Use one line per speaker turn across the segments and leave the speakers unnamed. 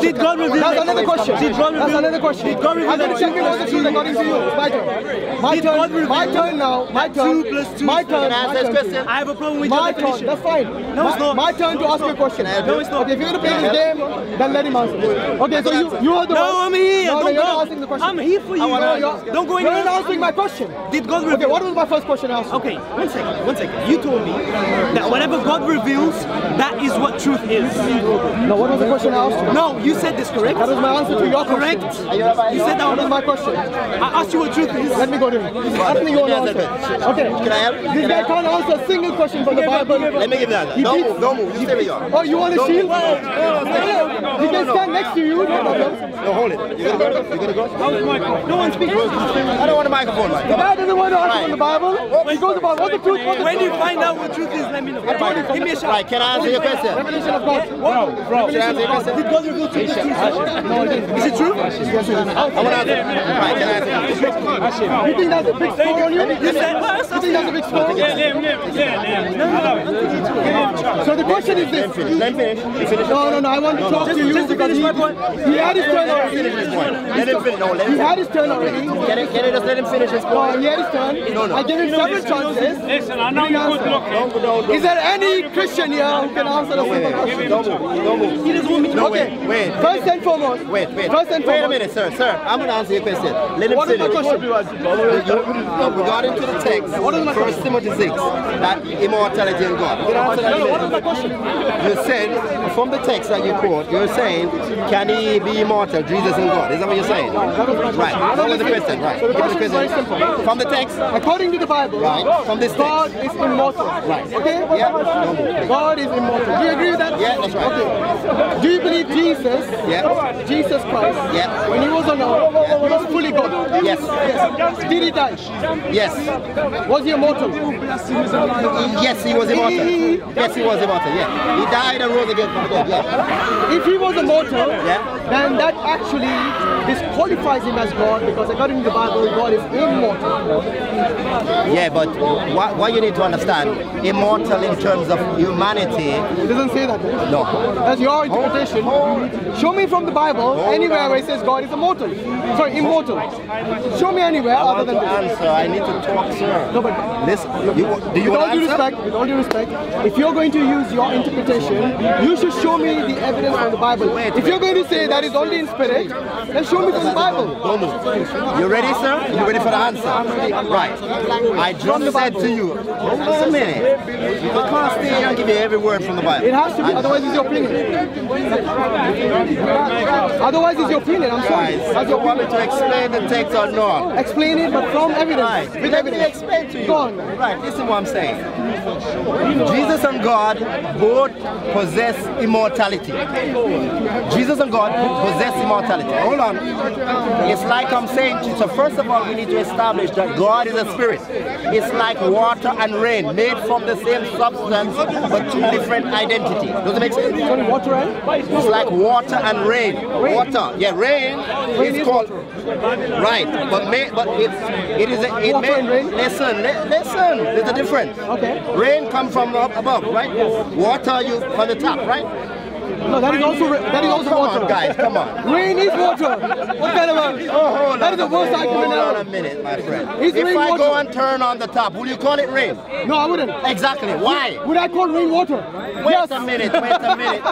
Did God reveal
That's
that?
another question.
Did God
That's another question.
Did God reveal
I'm going
that
to check
to
in
you?
all the truth according to you. My turn. My
Did
turn. My turn now. My turn.
two plus two
My turn.
Can I ask this question?
I have a problem with
My
your
turn. That's fine.
No, it's
my,
not.
My turn to ask you a question.
No, it's not.
Okay, if you're gonna play this game, then let him answer. Okay, so you you are the
No. I'm here.
No,
Don't
you're
go.
not answering the question.
I'm here for you. Don't go
You're not answering my question.
Did God reveal?
Okay, what was my first question I asked?
Okay, one second, one second. You told me that whatever God reveals, that is what truth is.
No, what was the question I asked you?
No, you said this correct.
That was my answer to your
correct.
question.
You said that
That was
was
my question.
I asked you what truth is.
Let me go to him. Ask me your answer. Okay.
Can I help?
This guy
help?
can't answer a single question from the Bible.
Let me give that.
He
Don't move, don't move. You stay where you are.
Oh, you want a
Don't
shield?
move.
He can stand next to you, no problem.
No, hold it. You're gonna go? You gonna go?
No one speaks.
I don't want a microphone, man.
The guy doesn't want to answer from the Bible. He goes about what's the truth, what's the
When you find out what truth is, let me know. Give me a shot.
Right, can I answer your question?
Revelation of God.
Can I answer your question?
Did God reveal truth? Is it true?
I want to answer. Right, can I answer your question?
You think that's a big score on you?
You said, well,
You think that's a big score? So the question is this.
Let him finish.
No, no, no. I want to talk to you because he, he had his turn already.
Let him finish. No, let
He had his turn already.
Can I, can I just let him finish his
No,
point?
he had his turn.
No, no.
I gave him several chances.
Listen, I know you're good looking.
Is there any Christian here who can answer the simple question?
don't move. Don't move.
He doesn't want me to
No,
Okay.
wait, wait.
First and foremost.
Wait, wait.
First and
wait a minute, sir. Sir, I'm going to answer your question. Let him
What is my question?
Regarding to the text,
What is my
First Timothy 6, that immortality in God. You answer that
No, no, what is question?
You said, from the text that you quote, you're saying, can he be immortal, Jesus and God? Is that what you're saying? Right. That was the question, right.
So the question is very simple.
From the text,
According to the Bible,
Right. From this
God
text.
is immortal.
Right.
Okay?
Yeah.
God is immortal. Do you agree with that?
Yeah, that's right.
Okay. Do you believe Jesus,
Yeah.
Jesus Christ,
Yeah.
when he was on earth, he was fully God?
Yes.
Yes. Did he die?
Yes.
Was he immortal?
Yes, he was immortal. Yes, he was immortal. Yeah. He died and rose again from the dead. Yeah.
If he was immortal,
Yeah.
then that actually disqualifies him as God because according to the Bible, God is immortal.
Yeah, but what, what you need to understand, immortal in terms of humanity,
It doesn't say that.
no.
That's your interpretation. Show me from the Bible anywhere where it says God is immortal. Sorry, immortal. Show me anywhere
I
other than this.
answer. I need to talk, sir.
No, but
Listen, you, do you
with all due respect, with all due respect, if you're going to use your interpretation, you should show me the evidence from the Bible.
Wait,
if you're going to say that is only in spirit, then show me from the Bible.
Don't move. You ready, sir? You ready for the answer? Right. I just said to you, just a minute. You can't stay here and give me every word from the Bible.
It has to be, otherwise it's your opinion. Otherwise it's your opinion, I'm sorry.
Guys,
That's
you
your
want me to explain the text or not?
Explain it, but from evidence.
Right.
With
Let
evidence.
explain to you.
Go on.
Right, listen what I'm saying. Jesus and God both possess immortality. Jesus and God possess immortality. Hold on. It's like I'm saying, to you, so first of all, we need to establish that God is a spirit. It's like water and rain, made from the same substance, but two different identities. Does it make sense?
Sorry, what right?
It's like water and rain. Water, yeah, rain is called right, but may, but it's it is a, it
Water
may,
rain?
Listen, li- listen. There's a difference.
Okay.
Rain comes from up above, right? Water you from the top, right?
No, that is also that is also
Come
water.
on, guys, come on.
Rain is water. What kind of a?
Oh, hold
that
on
is the worst argument
Hold on a minute, my friend.
Is
if
rain
I
water?
go and turn on the top, will you call it rain?
No, I wouldn't.
Exactly. Why?
Would I call rain water?
Wait
yes.
a minute, wait a minute.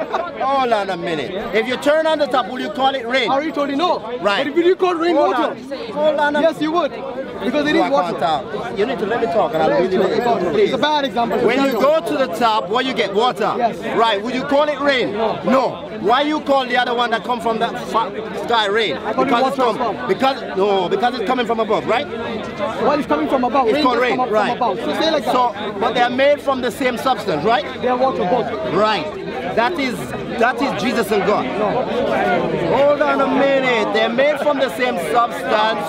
Hold on a minute. If you turn on the top, will you call it rain?
I already told you no.
Right.
But if you call rain
Hold
water,
on. Hold on a
yes, you would, because it is water.
can't You need to let me talk and I'll really let you talk,
It's a bad example.
When you go to the top, what you get? Water.
Yes.
Right. Would you call it rain? No. Why you call the other one that come from the fa- sky rain? Because it's come, because no, because it's coming from above, right?
Well, it's coming from above.
It's
rain
called rain, right?
From above. So like that.
So, but they are made from the same substance, right?
they are water both.
Right. That is that is Jesus and God. No. Hold on a minute. They're made from the same substance,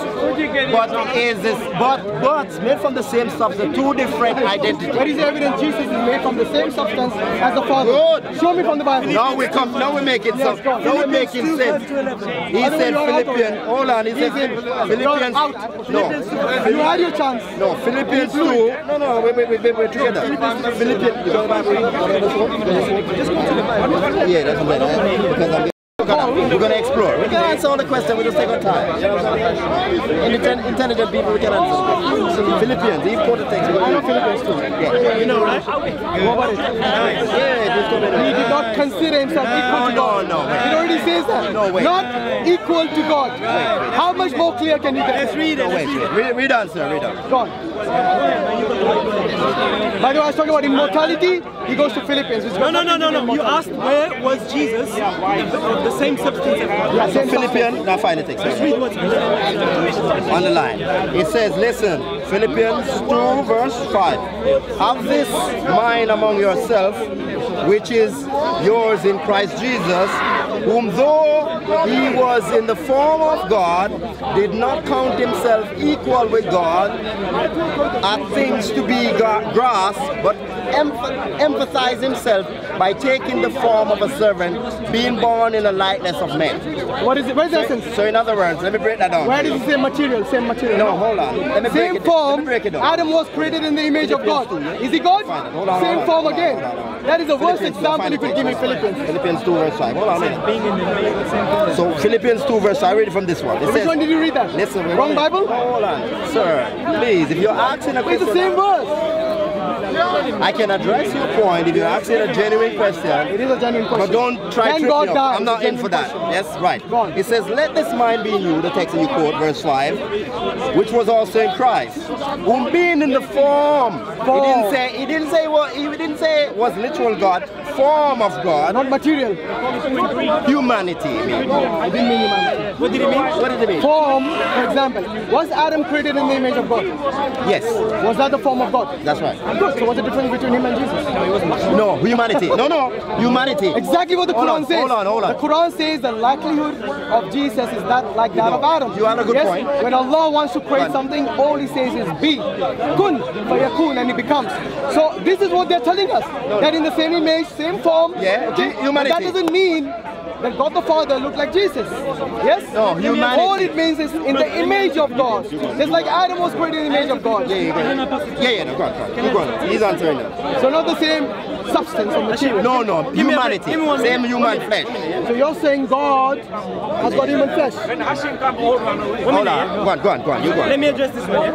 but is this but but made from the same substance, two different identities.
Where is the evidence Jesus is made from the same substance as the Father?
Good.
Show me from the Bible.
Now we come. Now we're making
Yes,
some.
go on.
Now we're making sense. He said Philippians. Hold on. He said. Philippians.
Out.
No.
You had your chance.
No. Philippians two. No, no. Wait, wait, wait, wait. Together. Philippians. You got the Bible? Just go to the Bible. Yeah, that's better. Because I'm. Oh, explore. We can answer all the questions, we just take our time. You know what I'm saying? Intelligent, intelligent people, we can answer. Philippians, he quoted text.
I know Philippians too.
Yeah.
You know, right?
What about it?
Yeah, just come in.
He did not consider himself equal to
no,
God.
no, wait.
It already says that.
No, wait.
Not equal to God. How much more clear can you
Let's
get?
read it.
No,
Let's
wait,
read it.
Read, read on, sir, read on.
Go on. By the way, I was talking about immortality. He goes to Philippians. which
No, no, no, no, no. You asked where was Jesus of the same substance.
Yeah, same
Philippians, now find the text.
Let's read what's
on the line. It says, listen, Philippians 2 verse 5. Have this mind among yourself, which is yours in Christ Jesus, whom though he was in the form of God, did not count himself equal with God, at things to be grasped, but emphasize himself by taking the form of a servant, being born in the likeness of men.
What is it? Where's the essence?
So in other words, let me break that down.
Where does it say material? Same material.
No, hold on. Let me break
Same
it.
form.
Let me break it down.
Adam was created in the image of God. Is he God?
Hold on,
Same
hold on,
form
hold on,
again.
hold on, hold on.
That is the worst example you
the
could give me,
text.
Philippians.
Philippians 2 verse 5. Hold on a minute.
being in the same thing.
So Philippians 2 verse 5, I read it from this one. It
Which
says,
one did you read that?
Listen, wait,
Wrong
wait.
Bible?
Hold on. Sir, please, if you're asking a question.
It's the same verse.
I can address your point if you're asking a genuine question.
It is a genuine question.
But don't try to
God die?
I'm not in for that.
question.
Yes, right. It says, "Let this mind be in you." The text you quote, verse five, which was also in Christ, whom being in the form. He didn't say. He didn't say what. He didn't say it was literal God, form of God,
Not material.
humanity. I
didn't mean humanity.
What did it mean?
What did it mean?
Form, for example, was Adam created in the image of God?
Yes,
Was that the form of God?
that's right.
Good. So what's the difference between him and Jesus?
No, humanity. No, no, humanity.
Exactly what the
Hold
Quran
on,
says.
hold on, hold on.
The Quran says the likelihood of Jesus is that like that
know,
of Adam.
you had a good
yes?
point.
When Allah wants to create
Right.
something, all He says is be, kun, fayakun, and it becomes. So this is what they're telling us. That in the same image, same form.
Yeah,
okay?
humanity.
That doesn't mean that God the Father looked like Jesus. Yes?
No, humanity.
All it means is in the image of God. It's like Adam was created in the image of God.
Yeah, yeah, yeah. yeah, yeah no, go on, go on. Keep going. He's answering now.
So not the same substance or material.
No, no,
Give me a break.
humanity.
Give me one
Same human flesh.
So you're saying God has got human flesh.
Hold on. Go on, go on, go on. You go
Let me address this one.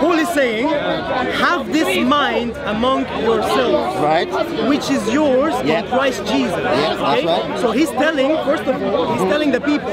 Paul is saying, have this mind among yourselves,
Right?
which is yours
Yeah.
in Christ Jesus.
that's right.
So he's telling, first of all, he's telling the people,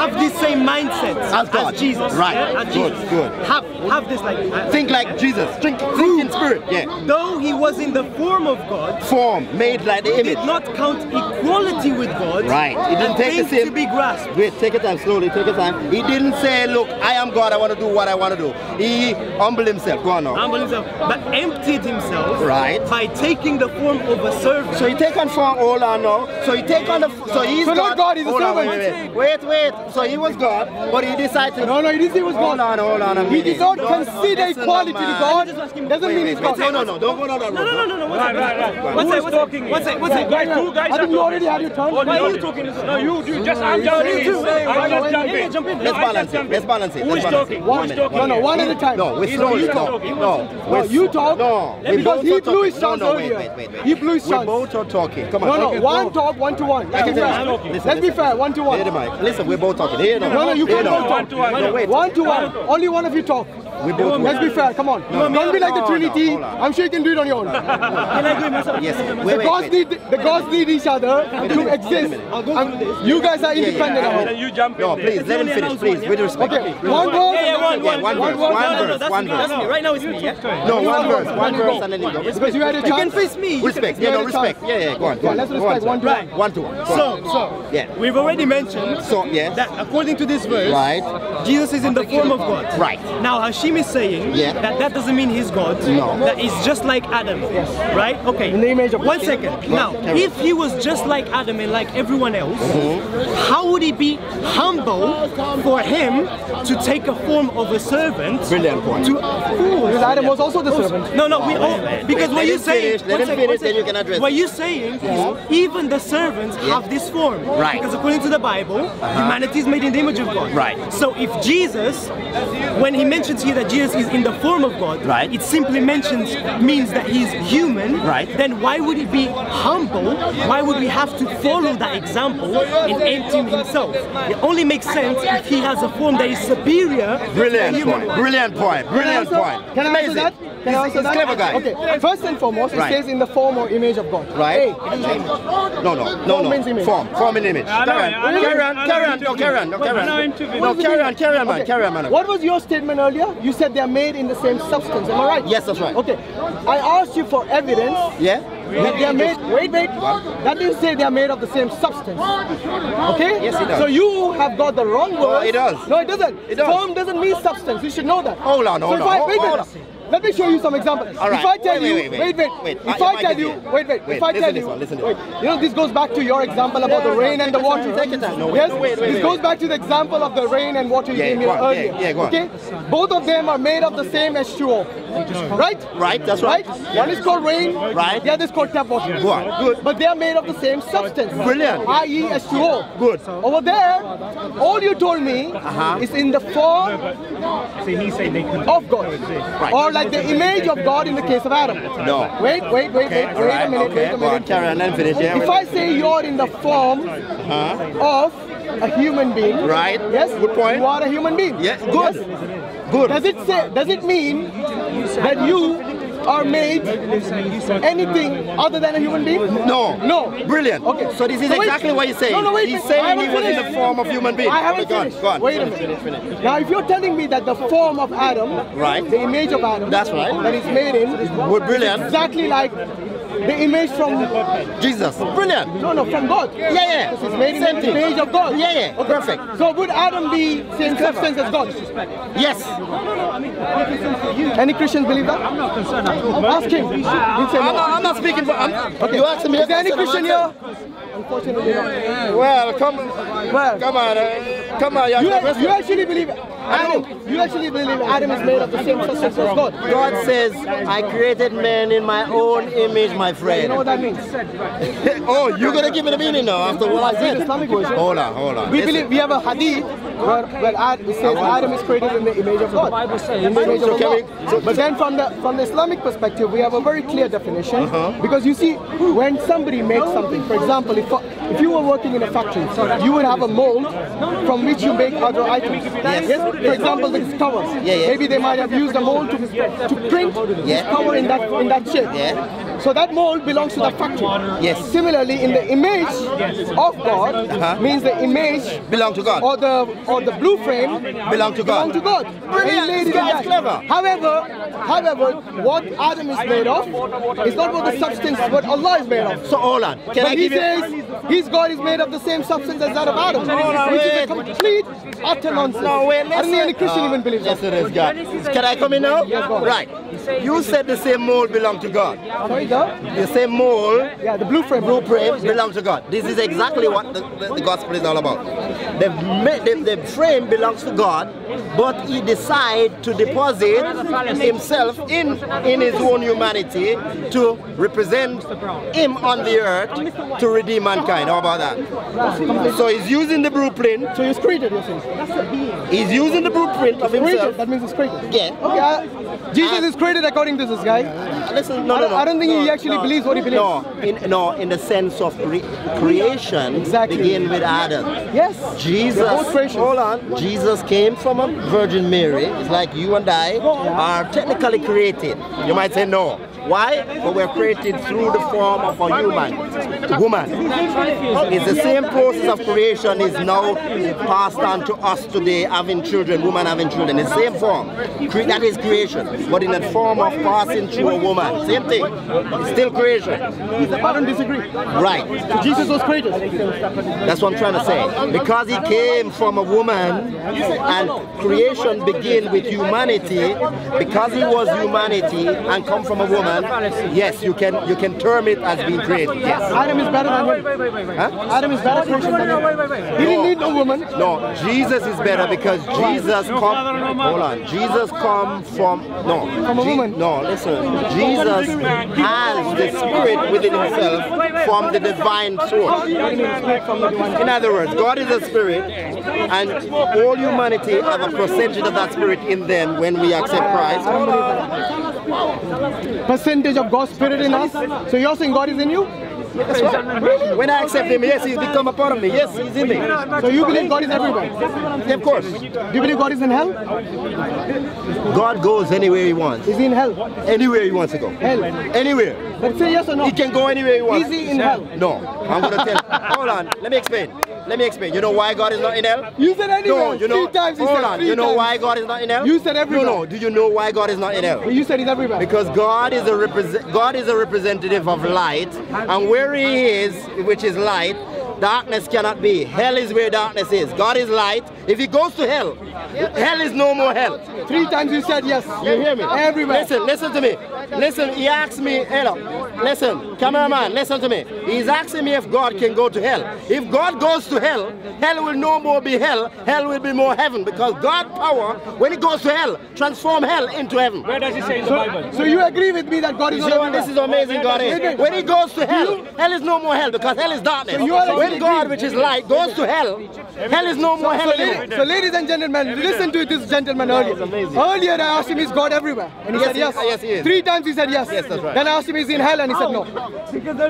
have this same mindset
As God.
Jesus.
Right.
yeah, as
Good,
Jesus.
good.
Have, have this like, uh,
Think like Jesus. Think, think in spirit. Yeah.
though he was in the form of God,
Form made like the
he
image.
did not count equality with God.
Right. He didn't take the same.
to be grasped.
Wait, take your time slowly. Take your time. He didn't say, "Look, I am God. I want to do what I want to do." He humbled himself. Go on now.
Humble himself, but emptied himself
Right.
by taking the form of a servant.
So he take on form. Hold on now. So he take on the. So he's
So not God, he's a servant.
Wait, wait, wait, wait. So he was God, but he decided. to-
No, no, he didn't say he was
Hold on, hold on a
He did not
No, no,
consider equality to. God.
just ask him-
Doesn't
Wait,
mean he's. God.
No, no, no. Don't go down that road.
No, no, no, no, no. One
Right, right, right.
One
Who
second.
is
One
talking
second. One
here?
second. One second.
Guys, two guys
I
are
think you already
talking.
had your turn.
Why are you talking?
No, you, you just, I'm jumping in.
You too.
Just jump
Let me
in.
jump in.
No,
Let's balance it. Let's balance it.
Who
Let's
is
balance
talking?
it.
Who
One
is
minute,
talking?
No, no, one at a time.
No, we're
He's
slowly
not
talking.
talking.
No,
No, you talk.
No, we
Because
both
he
are
blew his
talking.
chance
No, no, wait,
earlier. He blew his
We both are talking. Come on.
No, no, one talk, one to one. Let's be
Listen,
fair.
listen,
Let's be fair, one to one.
Listen, we're both talking. Here, no.
No, no, you can't both talk.
One to one.
One to one. Only one of you talk.
We both.
Let's be fair, come on.
No,
Don't be like the
no, no,
Trinity. I'm sure you can do it on your own.
Can I do myself?
Yes.
The
Wait, wait,
gods need the gods need each other to exist.
wait a minute.
I'll go um, this.
you guys are independent
yeah,
of
And
it.
then you jump
No,
in there.
please, let him finish,
announce
please,
one,
with respect.
Okay,
No,
one verse.
Yeah, yeah, one,
Yeah,
one,
one
one,
verse,
one.
one
No, no, no,
verse, one
me,
verse.
that's. Right now it's me, yeah?
No, one
one
verse,
verse,
one
one
verse,
go.
and then you go.
Because you had a
You can face me.
Respect. Yeah, no, respect. Yeah, yeah, go on, go
Yeah,
on.
let's respect one to one.
One to one.
So, so
Yeah.
we've already mentioned
So, yes.
that according to this verse,
Right.
Jesus is in the form of God.
Right.
Now Hashim is saying
Yeah.
that that doesn't mean he's God.
No.
That is just like Adam. Right? Okay.
In the image of
One
God.
Now,
carry
if he was just like Adam and like everyone else,
Mm-hmm.
how would it be humble for him to take a form of a servant?
Brilliant point.
To,
Because Adam was also the servant.
no, no, we all because what you're saying.
finish, let
one
him finish, then you can address
What you're saying is even the servants have this form,
Right.
Because according to the Bible, humanity is made in the image of God,
Right.
So if Jesus, when he mentions here that Jesus is in the form of God,
Right.
it simply mentions means that he's human,
Right.
then why would he be humble? Why would we have to follow that example in emptying himself? It only makes sense if he has a form that is superior to the
Brilliant
human.
point. Brilliant point.
Can
Brilliant
answer-
point.
Can I answer
Amazing.
that? Can I
He's-
answer that?
clever guy.
Okay. First and foremost,
Right.
it says in the form or image of God.
Right.
Hey,
No, no, no,
Form means
no.
image.
Form, form and image.
I know,
Carry
I
on,
know.
carry on,
I know
carry on,
him
no,
too.
carry on, no, carry
I know him
on.
too.
No,
What does it
carry
mean?
on, carry on, man,
Okay.
carry on, man.
What was your statement earlier? You said they're made in the same substance. Am I right?
Yes, that's right.
Okay. I asked you for evidence
Yeah?
that they are made. Wait, wait. That didn't say they are made of the same substance. Okay?
Yes, it does.
So you have got the wrong word.
it does.
No, it doesn't.
It does.
Form doesn't mean substance. You should know that.
Hold on,
so
hold
if
on,
I, wait,
hold
wait.
on.
Let me show you some examples.
All right.
If I tell
Wait,
you,
wait, wait,
wait,
wait.
If
Uh,
I tell you, wait, wait. If I
listen
tell you,
one, listen this
wait. You know, this goes back to your example about the rain and the water.
Take time. No, wait,
yes.
wait, wait,
this goes back to the example of the rain and water you
Yeah,
gave me
on, yeah,
earlier.
yeah, go on.
Okay. Both of them are made of the same H2O. Right?
Right, that's right.
One is called rain.
Right.
The other is called tap water.
Go on, good.
But they are made of the same substance.
Brilliant.
I.e. H2O.
Good.
Over there, all you told me
Uh-huh.
is in the form
See, he's saying they
of God.
Right.
Or like the image of God in the case of Adam.
No.
Wait, wait, wait,
Okay,
wait, wait
right,
a minute,
okay.
wait a
Go on,
minute.
carry on, then finish. Yeah,
If I say you're in the form of a human being,
Right.
Yes.
Good point.
You are a human being.
Yeah, good.
Yes?
Good.
Does it say? Does it mean that you are made anything other than a human being?
No.
No.
Brilliant.
Okay.
So this is
So wait.
exactly what he's saying.
No, no, wait,
He's saying he was in the form of human being.
I haven't
Go
finished.
Go on.
Wait a minute.
finish, finish.
Now, if you're telling me that the form of Adam,
Right.
the image of Adam,
That's right.
that is made in,
We're brilliant.
exactly like the image from
Jesus. Brilliant.
no, no, from God.
Yeah, yeah.
It's made in
Same
the image of God.
Yeah, yeah. Perfect.
So would Adam be same substance as God?
Yes. No, no, no.
I mean, Any Christians believe that? I'm not concerned. Ask him.
I'm
no.
not, I'm not speaking for. I'm,
Okay.
You asking me?
Is there any Christian here? Unfortunately not.
Well, come,
Well,
come on, uh, come on.
You
you
actually believe Adam? You actually believe Adam is made of the same substance as God?
God says, I created man in my own image, my friend.
You know what that means?
oh, you're gonna give me the meaning now after what I said.
Islamic version.
Hold on, hold on.
We believe we have a hadith where, where Ad, it says Adam is created in the image of God. In the image
So
of
can
Allah.
we- so-
but then from the from the Islamic perspective, we have a very clear definition
Uh-huh.
because you see, when somebody makes something, for example, if if you were working in a factory, you would have a mold from which you make other items. Yes. For example, the covers.
Yeah, yeah.
Maybe they might have used a mold to, to print
Yeah.
this cover in that in that shape.
Yeah.
So that mold belongs to the factory.
Yes.
Similarly, in the image of God
Uh-huh.
means the image
Belong to God.
or the or the blue frame
Belong to God.
belong to God.
Brilliant.
He made
This
it in
guy is
that.
clever.
However, however, what Adam is made of is not what the substance what Allah is made of.
So on. Can
but
I
he says his God is made of the same substance as that of Adam, which is a complete utter nonsense.
No, wait.
I don't any Christian even believes that.
Listen this guy. Can I come in now?
Yes, go.
Right. You said the same mold belong to God.
Sorry, the
The same mold
yeah, the blue frame.
frame belongs to God. This is exactly what the, the, the gospel is all about. The, the, the frame belongs to God, but he decided to deposit himself in, in his own humanity to represent him on the earth to redeem mankind. How about that? So he's using the blueprint.
So he's created, you're.
He's using the blueprint of himself.
that means he's created.
Yeah.
Okay, uh, Jesus is created according to this guy.
Listen, no,
I
no,
don't-
no.
I don't think he actually
no,
believes what he believes.
No, in, no, in the sense of cre- creation
Exactly.
begin with Adam.
Yes.
Jesus, hold on. Jesus came from a Virgin Mary. It's like you and I are technically created. You might say no. Why? But we're created through the form of a human, woman. It's the same process of creation is now passed on to us today, having children, woman having children. The same form. That is creation, but in the form of passing through a woman. Same thing. It's still creation.
I don't disagree.
Right.
So Jesus was created.
That's what I'm trying to say. Because he came from a woman and creation began with humanity, because he was humanity and come from a woman, man, yes, you can you can term it as being created. Yes.
Adam is better than him.
Huh?
Adam is better creation than him. He didn't need no woman.
No, Jesus is better because Jesus come. Hold on, Jesus come from no.
From a woman.
No, listen. Jesus has the spirit within himself from the divine source. In other words, God is a spirit, and all humanity have a percentage of that spirit in them when we accept Christ.
Percentage of God's spirit in us. So you're saying God is in you?
That's right. When I accept Him, yes, He's become a part of me. Yes, He's in me.
So you believe God is everywhere?
Of course,
Do you believe God is in hell?
God goes anywhere He wants.
Is he in hell?
Anywhere He wants to go.
Hell.
Anywhere.
Let's say yes or no.
He can go anywhere He wants.
Is he in hell?
No, I'm gonna tell. you. Hold on, let me explain. Let me explain. You know why God is not in hell?
You said anywhere.
No, you know.
Three times he
hold
said.
on. You know
times.
why God is not in hell?
You said everywhere.
No, no. Do you know why God is not in hell?
You said he's everywhere.
Because God is a represent. God is a representative of light, and where He is, which is light, darkness cannot be. Hell is where darkness is. God is light. If He goes to hell, hell is no more hell.
Three times you said yes.
You hear me?
Everywhere.
Listen, listen to me. Listen, he asked me, hello, listen, cameraman, listen to me. He's asking me if God can go to hell. If God goes to hell, hell will no more be hell, hell will be more heaven because God power, when he goes to hell, transform hell into heaven.
Where does it say in the Bible?
So you agree with me that God is
You
not
see what
everywhere?
this is amazing God is? When he goes to hell, hell is no more hell because hell is darkness.
So you are
When God, which is light, goes to hell, hell is no more hell
So,
anymore.
la- so ladies and gentlemen, listen to this gentleman earlier. Earlier I asked him is God everywhere? And he
Yes,
said
he-
yes.
yes, he is.
Three times he said yes.
Yes, that's right.
Then I asked him is he in hell and he said no.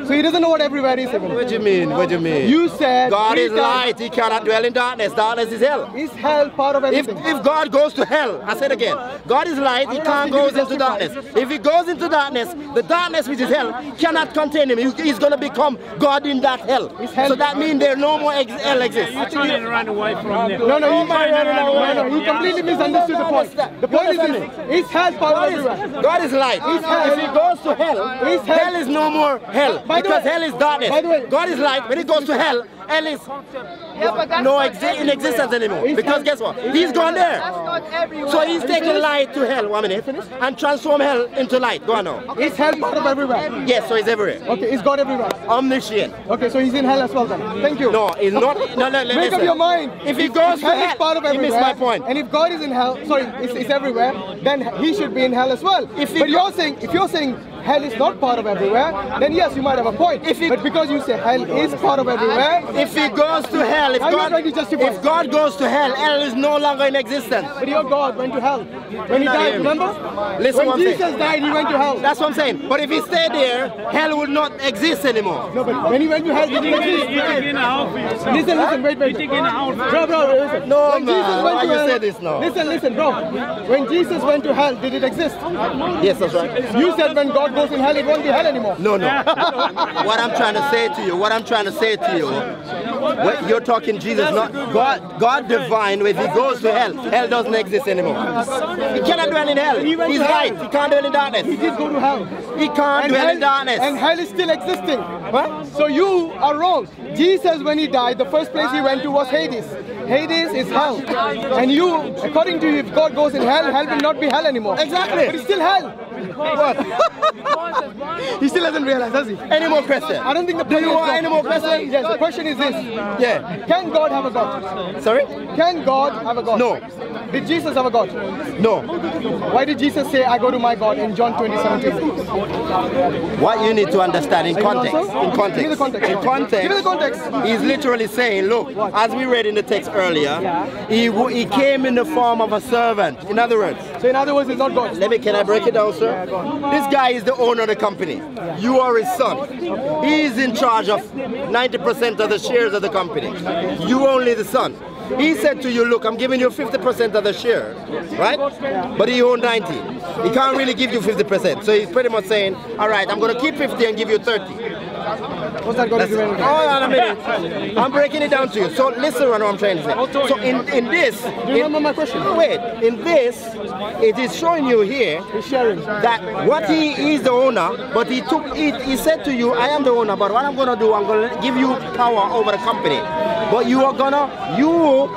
So he doesn't know what everywhere is even.
What do you mean? What do you mean?
You said
God is light. He cannot dwell in darkness. Darkness is hell.
Is hell part of
If,
everything?
if God goes to hell, I said again, God is light, he can't go into darkness. If he goes into darkness, the darkness which is hell cannot contain him. He's going to become God in that hell.
hell-
So that means there no more ex- hell exists.
You're trying to run away from them.
no, no,
Oh
he,
my God, no, no,
no, no, he completely misunderstood the point. The point is this, is hell part of
God
everywhere?
is, God is light.
hell.
If he goes to hell,
Is hell-
hell is no more hell.
By the
Because
way-
hell is darkness.
by the way-
God is light. When he goes to hell, hell is no exi- in existence anymore. Because guess what? He's gone there. So he's taking light to hell, one minute, and transform hell into light. Go on now.
Is hell part of everywhere?
Yes, so he's everywhere.
Okay, is God everywhere?
Omniscient.
Okay, so he's in hell as well then. Thank you.
No, he's not. No, no,
Make
listen.
up your mind.
If he goes
hell
hell,
is part of
he
everywhere,
missed my point.
And if God is in hell, sorry, is, is everywhere, then he should be in hell as well.
If
but you're saying, if you're saying hell is not part of everywhere, then yes, you might have a point.
If he-
but because you say hell is part of everywhere,
If he goes to hell, if God,
trying to justify.
if God goes to hell, hell is no longer in existence.
but your God went to hell when he died. Remember?
Listen
when Jesus
saying.
died, he went to hell.
That's what I'm saying. But if he stayed there, hell would not exist anymore.
no, but when he went to hell, did he exist?
You think in a house for yourself.
Listen, listen, wait, wait.
You think in a house for
Bro, bro, listen.
No,
when
man,
Jesus went to hell,
say this now?
Listen, listen, bro. When Jesus went to hell, did it exist?
Yes, that's right.
You said when God goes in hell, it won't be hell anymore.
No, no. what I'm trying to say to you, what I'm trying to say to you, what you're talking Jesus, not God. God divine. If he goes to hell, hell doesn't exist anymore. He cannot dwell in hell.
He
He's right. He can't dwell in darkness.
He did go to hell.
He can't
And
dwell
hell,
in darkness.
and hell is still existing.
What?
So you are wrong. Jesus, when he died, the first place he went to was Hades. Hades is hell. And you, according to you, if God goes in hell, hell will not be hell anymore.
Exactly.
But it's still hell.
What?
He still hasn't realized, has he?
Any more questions?
I don't think the
Do you want any more questions?
Yes, the question is this.
Yeah.
Can God have a God?
Sorry?
Can God have a God?
No.
Did Jesus have a God?
No.
Why did Jesus say, I go to my God in John 20, 17?
What you need to understand in
Are you an
context, in context,
Give me the context.
in context,
Give me the context.
he's literally saying, look, as we read in the text earlier, he, he came in the form of a servant. In other words,
So in other words, it's not God.
let me, can I break it down, sir? This guy is the owner of the company. You are his son. He is in charge of 90% of the shares of the company. You only the son. He said to you, look, I'm giving you 50% of the share, right? But he owned 90. He can't really give you 50%. So he's pretty much saying, all right, I'm going to keep 50 and give you 30.
What's that got to do with
hold
anything?
on a minute. I'm breaking it down to you. So listen what I'm trying to say. So in, in this,
Do you remember my question?
wait, in this, it is showing you here that what he is the owner, but he took it, he said to you, I am the owner, but what I'm gonna do, I'm gonna give you power over the company. But you are gonna, you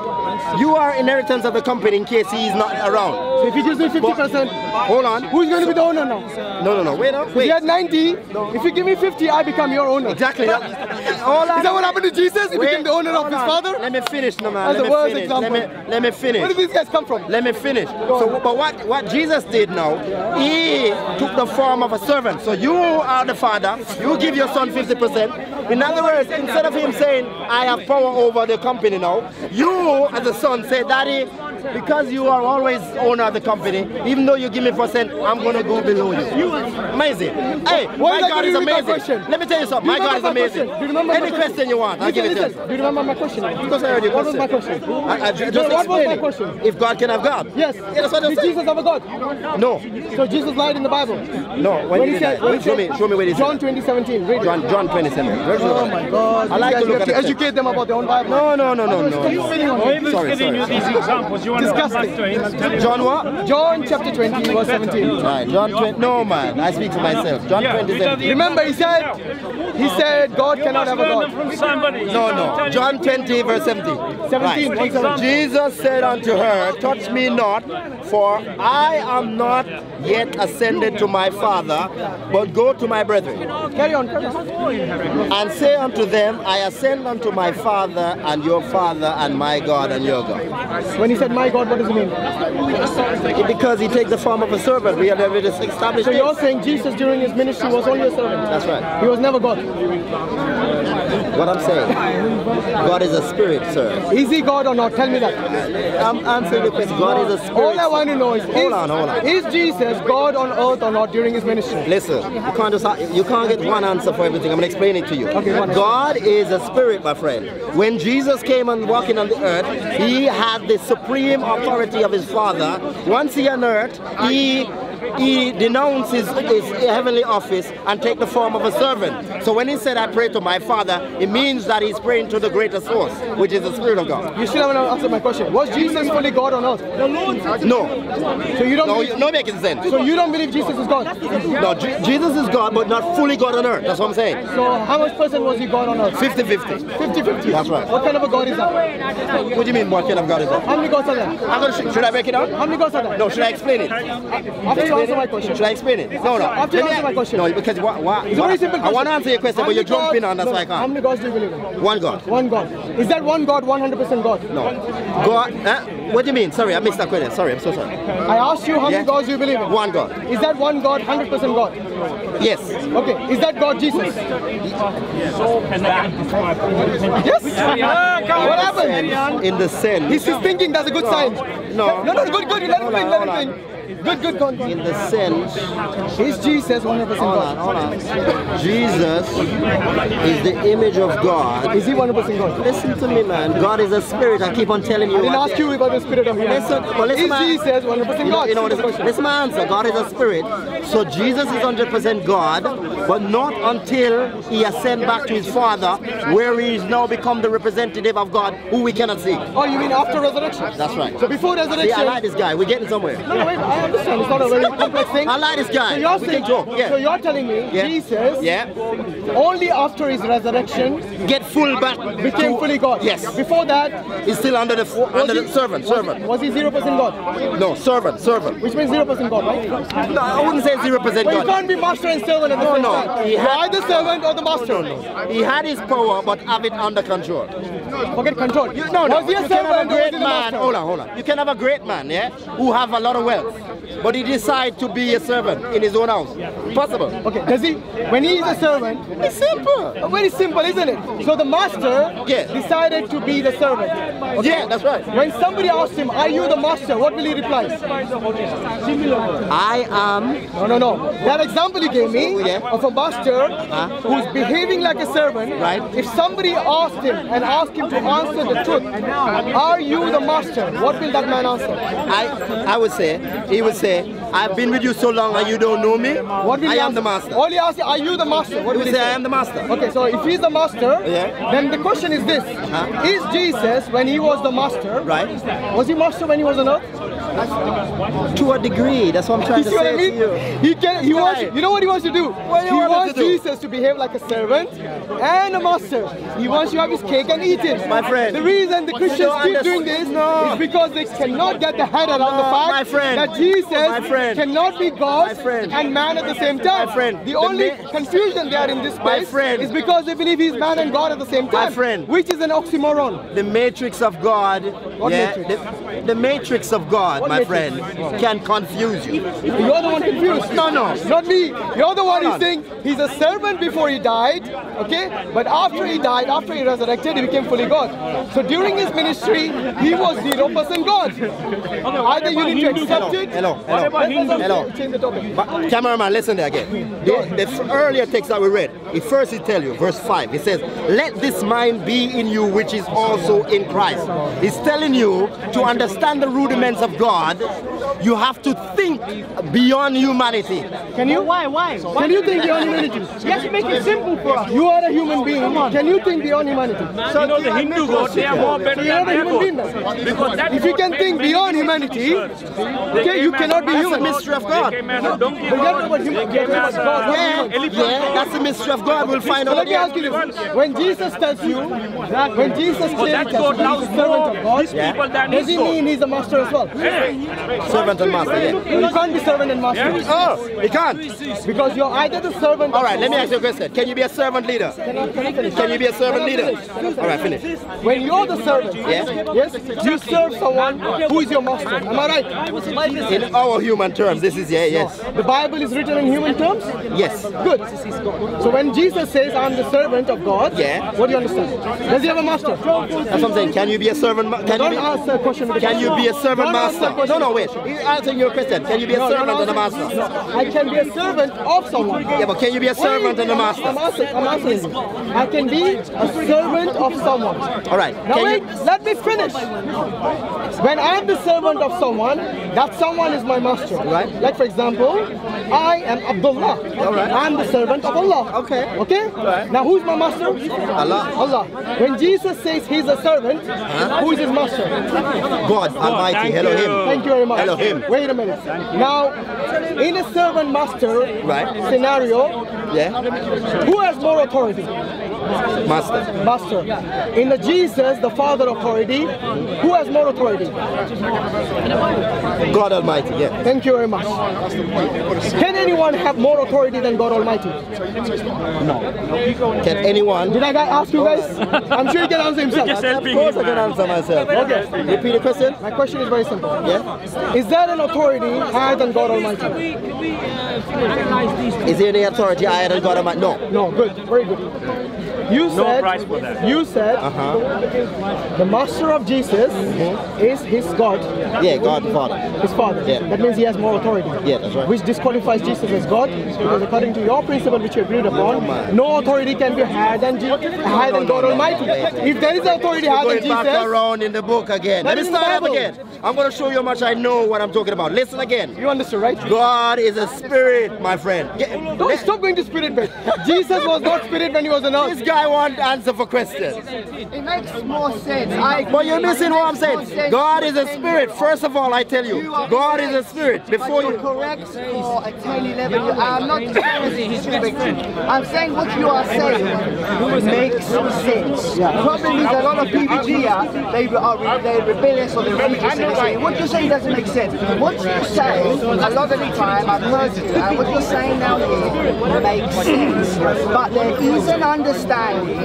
you are inheritance of the company in case he is not around.
So if he gives me 50%,
Hold on.
who's going to be the owner now?
No, no, no. Wait up.
If
Wait.
you had 90, if you give me 50, I become your owner.
Exactly. That.
Is that what happened to Jesus? He
Wait,
became the owner of his father?
Let me finish, no man.
As
Let
a worst
finish.
example.
Let me, let me finish.
Where did these guys come from?
Let me finish. So, but what, what Jesus did now, he took the form of a servant. So you are the father, you give your son 50%. In other words, instead of him saying, I have power over the company now, you as a son say, Daddy, because you are always owner of the company, even though you give me percent, I'm going to go below you. Amazing. Hey,
Why
my
is
God is amazing. Let me tell you something.
You
My God is amazing.
question? Do you remember
Any
my
question you want, I'll
Listen,
give it to you.
Do you remember my question?
Because I heard your
What was my question?
I, I ju- just
No, what was my question?
If God can have God.
Yes.
Yeah, that's what I'm
Did
saying.
Jesus have a God?
No.
So Jesus lied in the Bible.
No. When,
When
did
he said, when
show me, show me where he
John 2017. Read.
John, John 27. Where's the-
Oh my God.
I like
These
to look
have
at
to educate them about their own Bible.
No, no, no, no, no.
Spinning on me.
he
Sorry,
giving
sorry.
you these examples. You want to
Disgusting.
to him and tell him.
John what?
John chapter 20, verse 17.
Right, John 20. No, man. I speak for myself. John
Yeah,
27.
Remember, he said, he said, God cannot have a God.
No, no. John 20, verse 17.
17,
Right. Jesus said unto her, Touch me not, for I am not yet ascended to my Father, but go to my brethren.
Carry on, carry on.
And say unto them, I ascend unto my Father and your Father and my God and your God.
When he said, my God, what does it mean?
Because he takes the form of a servant. We have already established
So you're saying Jesus during his ministry was only a servant?
That's right.
He was never God.
What I'm saying. God is a spirit, sir.
Is he God or not? Tell me that.
I'm answering the question. God is a spirit.
All I want to know is,
Hold
is,
on, hold on.
is Jesus God on earth or not during his ministry?
Listen, you can't just you can't get one answer for everything. I'm gonna explain it to you.
Okay.
God is a spirit, my friend. When Jesus came and walking on the earth, he had the supreme authority of his Father. Once he on earth, he he denounced his, his heavenly office and take the form of a servant. So when he said, "I pray to my Father," it means that he's praying to the greater source, which is the Spirit of God.
You still haven't answered my question. Was Jesus fully God on earth?
No,
So you don't
no,
believe,
you- no making sense.
so you don't believe Jesus is God?
No, Je- Jesus is God, but not fully God on earth. That's what I'm saying.
So how much percent was he God on earth?
50-50.
50-50.
That's right.
What kind of a God is that?
What do you mean, what kind of God is that?
How many gods are there?
I'm gonna, sh- should I break it down?
How many gods are there?
No, should I explain it?
After you answer my question.
Should I explain it? No, no.
After you
Let me-
my question.
No, because what, what,
It's very simple
I
question.
want to answer your question,
How
but you're
many
jumping on, that's
no,
why I can't.
How many gods do you believe in?
One God.
One God. Is that one God 100% God?
No. God, eh? What do you mean? Sorry, I missed that question. Sorry, I'm so sorry.
I asked you how
Yeah.
many gods do you believe in?
One God.
Is that one God 100% God?
Yes.
Okay. Is that God Jesus? Yes. What happened?
In the sense.
He's, he's thinking that's a good sign.
No.
No, no, good, good. Let him think, let him think. Good, good, good.
In the sense.
Is Jesus 100%
Hold
God?
on, hold on. Jesus is the image of God.
Is he 100% God?
Listen to me, man. God is a spirit. I keep on telling you.
I didn't ask you about the spirit of humanity.
Listen, well, listen,
Is
man.
Jesus 100%
You know,
God?
you know this,
question.
this is my answer. God is a spirit. So Jesus is 100% God, but not until he ascend back to his Father, where he is now become the representative of God, who we cannot see.
Oh, you mean after resurrection?
That's right.
So before resurrection.
See, I like this guy. We're getting somewhere.
No, no, wait, I understand. It's not a very complex thing.
I like this guy.
So you're
we
saying.
Yeah.
so you're telling me
yeah.
Jesus
Yeah.
only after his resurrection
Get full back.
became fully God.
Yes.
Before that,
He's still under the under
he,
the servant.
was,
Servant.
Was he 0% God?
No, servant. Servant.
Which means 0% God, right?
No, I wouldn't say zero percent
But you
God.
can't be master and servant at the
No,
same
no.
time.
He
You're
had-
either servant or the master.
He had his power, but have it under control.
Forget control.
You, no, no.
Was he a
you can have a
servant or was
great
he the
man.
master?
Hold on, hold on. You can have a great man, yeah, who have a lot of wealth, but he decide to be a servant in his own house. Possible.
Okay, does he, when he is a servant,
It's simple.
uh, very simple, isn't it? So the master
Yeah.
decided to be the servant. Okay?
Yeah, that's right.
When somebody asks him, are you the master? What will he reply?
I am.
No, no, no. That example you gave me
yeah.
of a master
Huh?
who's behaving like a servant.
Right.
If somebody asked him and asked him to answer the truth, are you the master? What will that man answer?
I. I would say. He say, I've been with you so long and you don't know me.
What will
I am the master.
All he asks, are you the master? What will he
say, I am the master.
Okay, so if he's the master,
Yeah.
then the question is this:
Huh?
Is Jesus, when he was the master,
Right.
Was he master when he was on earth?
To a degree. That's what I'm trying
You
to
what I
say
mean?
to you.
He can. he wants, you know what he wants to do?
What
he
you want him
wants
to do?
Jesus to behave like a servant and a master. He wants you to have his cake and eat it.
My friend.
The reason the Christians keep doing this
No.
is because they cannot get the head around the fact
my friend.
that Jesus
My friend.
cannot be God and man at the same time.
My friend.
The
The
only
ma-
confusion there in this
My friend.
is because they believe he's man and God at the same time.
My friend.
Which is an oxymoron.
The matrix of God,
What
yeah,
matrix?
The, the matrix of God,
What
my friend, can confuse you.
You're the one confused.
No, no.
Not me. You're the one who's saying he's a servant before he died, okay? But after he died, after he resurrected, he became fully God. So during his ministry, he was 0% God. Either you need to accept it.
Hello,
What
hello, hello.
Change the topic.
But, cameraman, listen there again. The, the earlier text that we read, it first it tell you, verse 5, it says, Let this mind be in you which is also in Christ. It's telling you to understand the rudiments of God, you have to think beyond humanity.
Can you?
Why? Why?
Can you think beyond humanity?
Yes, make it simple for us.
You are a human being. Can you think beyond humanity?
You know the Hindu God, they are more better
So you're
than
a human being
God.
then.
Because that
If you can think beyond humanity, okay, you cannot be human.
That's a mystery of God.
They came as a donkey
Forget about human.
They came
Forget
as
about God.
a
not
Yeah, yeah, that's the mystery of God. We'll find out
let me ask you this. When Jesus tells you, when Jesus
So
clearly
that
tells
God
you
loves
servant of
more
God,
people than
does
his
he mean he's a master as well?
Servant and master, yeah.
You can't be servant and master.
Oh, he can't.
Because you're either the servant
All right, let me ask you a question. Can you be a servant leader? Can you be a servant leader? All right, finish.
When you're the servant,
Yeah.
yes, you serve someone who is your master. Am I right?
In our human terms, this is yeah, yes,
The Bible is written in human terms?
yes.
Good. So when Jesus says, I'm the servant of God,
Yeah.
what do you understand? Does he have a master?
That's what I'm saying. Can you be a servant? ma- Can you
Don't
be,
ask the question. a
can you be a servant master?
The question.
No, no, wait. You answering your question. Can you be a
No, no,
servant
no,
and a
no.
master?
I can be a servant of someone.
Yeah, but can you be a servant and a
I'm
master?
asking, I'm asking you. I can be a servant of someone.
All right.
Now
Can
wait,
you?
let me finish. When I'm the servant of someone, that someone is my master.
Right.
Like for example, I am Abdullah.
All right.
I'm the servant of Allah.
Okay.
Okay?
Right.
Now who's my master?
Allah.
Allah. When Jesus says he's a servant, who is his master?
God Almighty.
thank
Hello
you.
Him.
Thank you very much.
Elohim.
Wait a minute. Now, in a servant master
Right.
scenario,
Yeah.
who has more authority?
Master.
Master. In the Jesus, the Father authority, who has more authority?
God Almighty. Yeah.
Thank you very much. Can anyone have more authority than God Almighty? No.
Can anyone?
Did I ask you guys? I'm sure you can answer himself.
Of course, I can answer myself.
Okay.
Repeat the question.
My question is very simple.
Yeah.
Is there an authority higher than God Almighty?
Is there any authority higher than God Almighty? No.
No, good, very good. You
No
said,
price for that.
you said
Uh-huh.
the master of Jesus is his God,
Yeah, God the Father.
his father.
Yeah.
That means he has more authority.
Yeah, that's right.
Which disqualifies Jesus as God, because according to your principle which you agreed upon,
man.
no authority can be higher than, Je- higher than
no,
God
no,
Almighty.
wait, wait.
If there is authority higher than
Going back around in the book again. Let me
is in the
start up again. I'm going to show you how much I know what I'm talking about. Listen again.
you understood, right?
God is a spirit, my friend. Get-
Don't stop going to spirit bed. Jesus was not spirit when he was on
This
earth.
guy wants answer for questions.
It makes more sense. I
But you're missing what I'm saying. God is a spirit. First of all, I tell you, God is a spirit. Before
But you're
you.
correct for a 10, 11 year I'm not disrespecting. I'm saying what you are saying makes sense. The problem is a lot of people here, they are they're rebellious or they're religious what you're saying doesn't make sense. What you're saying, a lot of the time, I've heard you, and what you're saying now here makes sense. But there is an understanding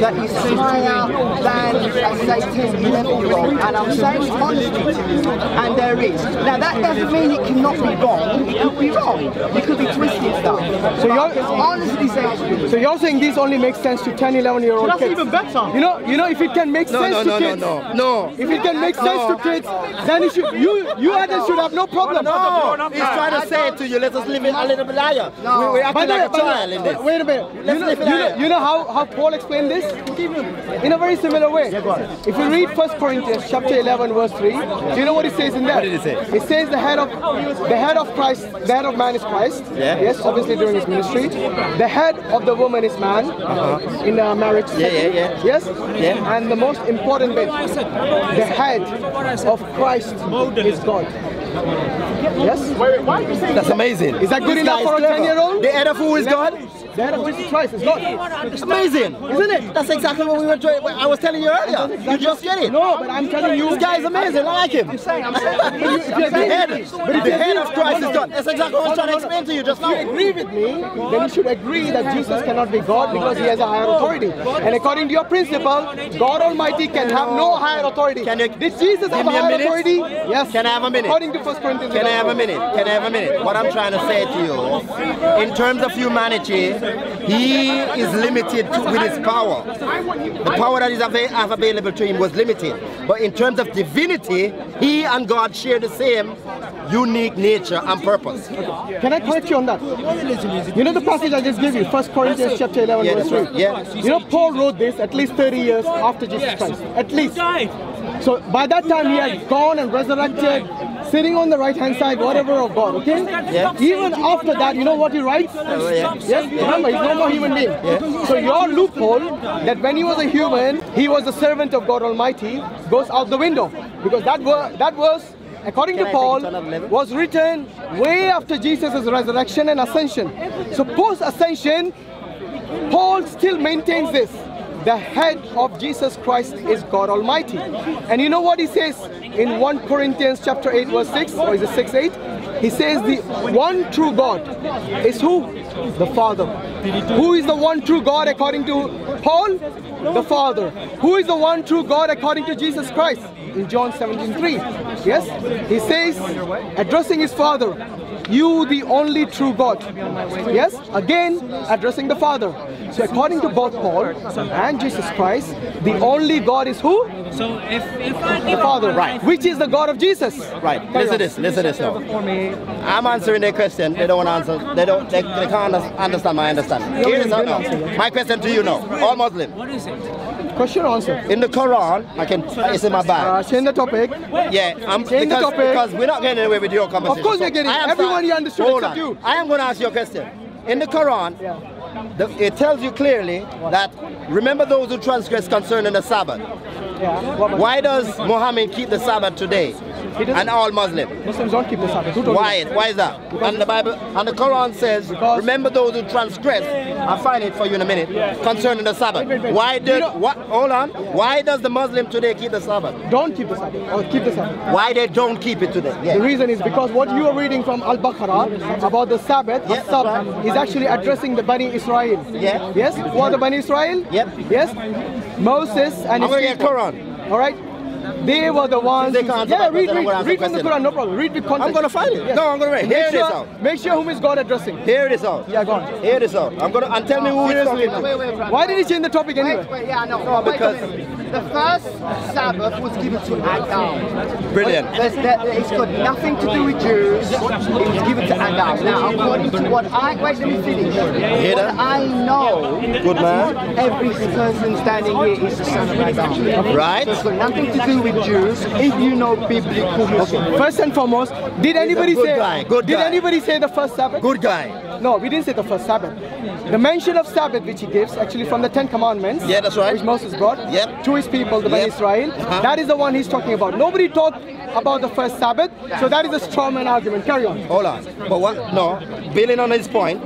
that is higher than a say 10, 11 year old. And I'm saying it honestly to you, and there is. Now that doesn't mean it cannot be wrong. It could be wrong. It could be twisted stuff. So
you're-
honestly say
So you're saying this only makes sense to 10, 11 year old
That's
kids?
even better.
You know, you know, if it can make
No,
sense
no,
to
no, no,
kids,
no. No.
if it can make sense to kids, then it should, you, you others should have no problem.
No, he's trying to say it to you. Let us live it a little bit higher. We, we're
By
acting
the way,
like a
by the way,
child in this.
Wait a minute. You
Let's
know,
live
you know, you know how, how Paul explained this? In a very similar way. If you read 1 Corinthians chapter 11 verse 3, do you know what it says in there?
What did it say?
It says the head of the head of Christ, the head of man is Christ.
Yeah.
Yes, obviously during his ministry. The head of the woman is man in a marriage.
Uh-huh. Yeah, yeah, yeah.
Yes?
Yeah.
And the most important bit, the head of Christ is God. Yes?
That's amazing.
Is that good
This
enough for a 10-year-old?
The head of who is God?
The head of Jesus Christ is God.
It's amazing, isn't it? That's exactly what we were trying. I was telling you earlier. You just get it.
No, but I'm telling you.
This guy is amazing. I like him.
I'm saying, I'm saying.
the head, the head of Christ is God. That's exactly what I was trying to explain to you just now.
If you agree with me, then you should agree that Jesus cannot be God because he has a higher authority. And according to your principle, God Almighty can have no higher authority.
Can you
Did Jesus have
give
a
me a
higher
minute?
authority? Yes.
Can I have a minute?
According to 1 Corinthians.
Can I have a minute? Can I have a minute? What I'm trying to say to you, in terms of humanity, he is limited to, with his power. The power that is ava- have available to him was limited. But in terms of divinity, he and God share the same unique nature and purpose.
Can I correct you on that? You know the passage I just gave you, 1 Corinthians chapter 11
Yeah,
verse 3.
right. Yeah.
You know Paul wrote this at least 30 years after Jesus Christ. At least. So by that time he had gone and resurrected, sitting on the right hand side, whatever of God, okay?
Yeah.
Even after that, you know what he writes?
Oh, yeah.
Yes, remember, he's no more human being. So your loophole that when he was a human, he was a servant of God Almighty goes out the window. Because that was that was according
Can
to
I
Paul
it to another level?
was written way after Jesus' resurrection and ascension. So post ascension, Paul still maintains this. The head of Jesus Christ is God Almighty. And you know what he says in 1 Corinthians chapter 8 verse 6 or is it 6 8? He says the one true God is who? The Father. Who is the one true God according to Paul? The Father. Who is the one true God according to Jesus Christ? In John 17 3. Yes? He says, addressing his Father, you the only true God. Yes? Again, addressing the Father. So according to both Paul and Jesus Christ, the only God is who?
So if if I
The Father. Right. Which is the God of Jesus.
Right.
Carry
Listen
on.
to this. Listen to this now. I'm answering their question. They don't want to answer. They don't. They, they can't understand my understanding. Here is how now. My question to you now. All Muslim.
what is it?
Question or answer.
In the Quran, I can. It's in my bag.
Uh, change the topic.
Yeah, I'm
Change the
because,
topic.
because we're not getting away with your conversation.
Of course we're getting- everyone here understood
Hold
except
on.
you.
I am going to ask you a question. In the Quran,
Yeah.
the, it tells you clearly that remember those who transgress concerning the Sabbath.
Yeah.
Why does Muhammad keep the Sabbath today? And all Muslims.
Muslims don't keep the Sabbath. Told you
Why? Why is that? And the Bible and the Quran says, remember those who transgress. I'll find it for you in a minute. Concerning the Sabbath. Why did what hold on? Why does the Muslim today keep the Sabbath?
Don't keep the Sabbath. Or keep the Sabbath.
Why they don't keep it today?
The reason is because what you are reading from Al-Baqarah about the Sabbath, as-Sabt,
right.
is actually addressing the Bani Israel.
Yeah.
Yes? Who are the Bani Israel?
Yep.
Yes? Moses and
I'm
his.
Quran.
All right? They were the ones.
They
who-
can't
yeah, read, read, read from the. Quran, no problem. Read with context.
I'm gonna find it.
Yes.
No, I'm gonna read.
Make
Here it is
sure,
out.
Make sure whom is God addressing.
Here it is out.
Yeah, go on.
Here it is out. I'm gonna and tell me who it's
Seriously.
talking to.
Wait, wait, wait.
Why did he change the topic anyway?
Wait, wait, yeah, no. wait
because-.
The first Sabbath was given to Adam.
Brilliant.
There's, there, it's got nothing to do with Jews. It was given to Adam. Now, according to what I wait, let me finish.
Hear
What
that?
I know,
Good man.
every person standing here is the son of Adam.
Right.
So it's got nothing to do with Jews. If you know biblical history.
First and foremost, did anybody
good
say
guy, good
did
guy.
anybody say the first Sabbath?
Good guy.
No, we didn't say the first Sabbath. The mention of Sabbath which he gives, actually from the Ten Commandments,
Yeah, that's right.
which Moses brought
Yep.
to his people, the
Yep.
Israel,
Uh-huh.
that is the one he's talking about. Nobody talked about the first Sabbath, so that is a straw man argument. Carry on.
Hold on. But what? No. Building on his point.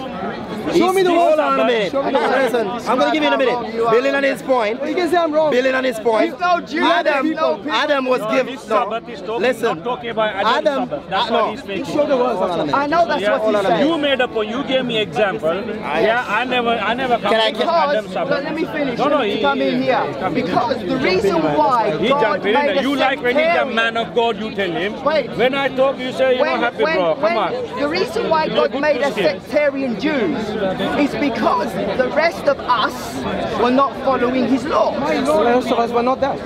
Show me the
Hold on a minute.
Show me the word.
Listen, I'm gonna give you in a minute. Building on his point.
You can say I'm wrong.
Building on his point. Adam. Adam was given. No,
Sabbath is talking,
listen.
talking about Adam's
Adam.
Uh, that's what
no.
Show the words.
On a minute.
I know that's what
hold
he's
on a
saying.
You made a point. You gave me example. yeah, I never, I never come
Can I-
to Adam's
Because,
Sabbath.
let me finish.
No, no, he-
come in here. Because the reason why
He
God
jumped in.
made
You like when he's a man of God, you tell him.
Wait.
When I talk, you say you're not happy, bro. Come on.
the reason why God made a
Christian.
sectarian Jews is because the rest of us were not following His law.
The rest of us were not there.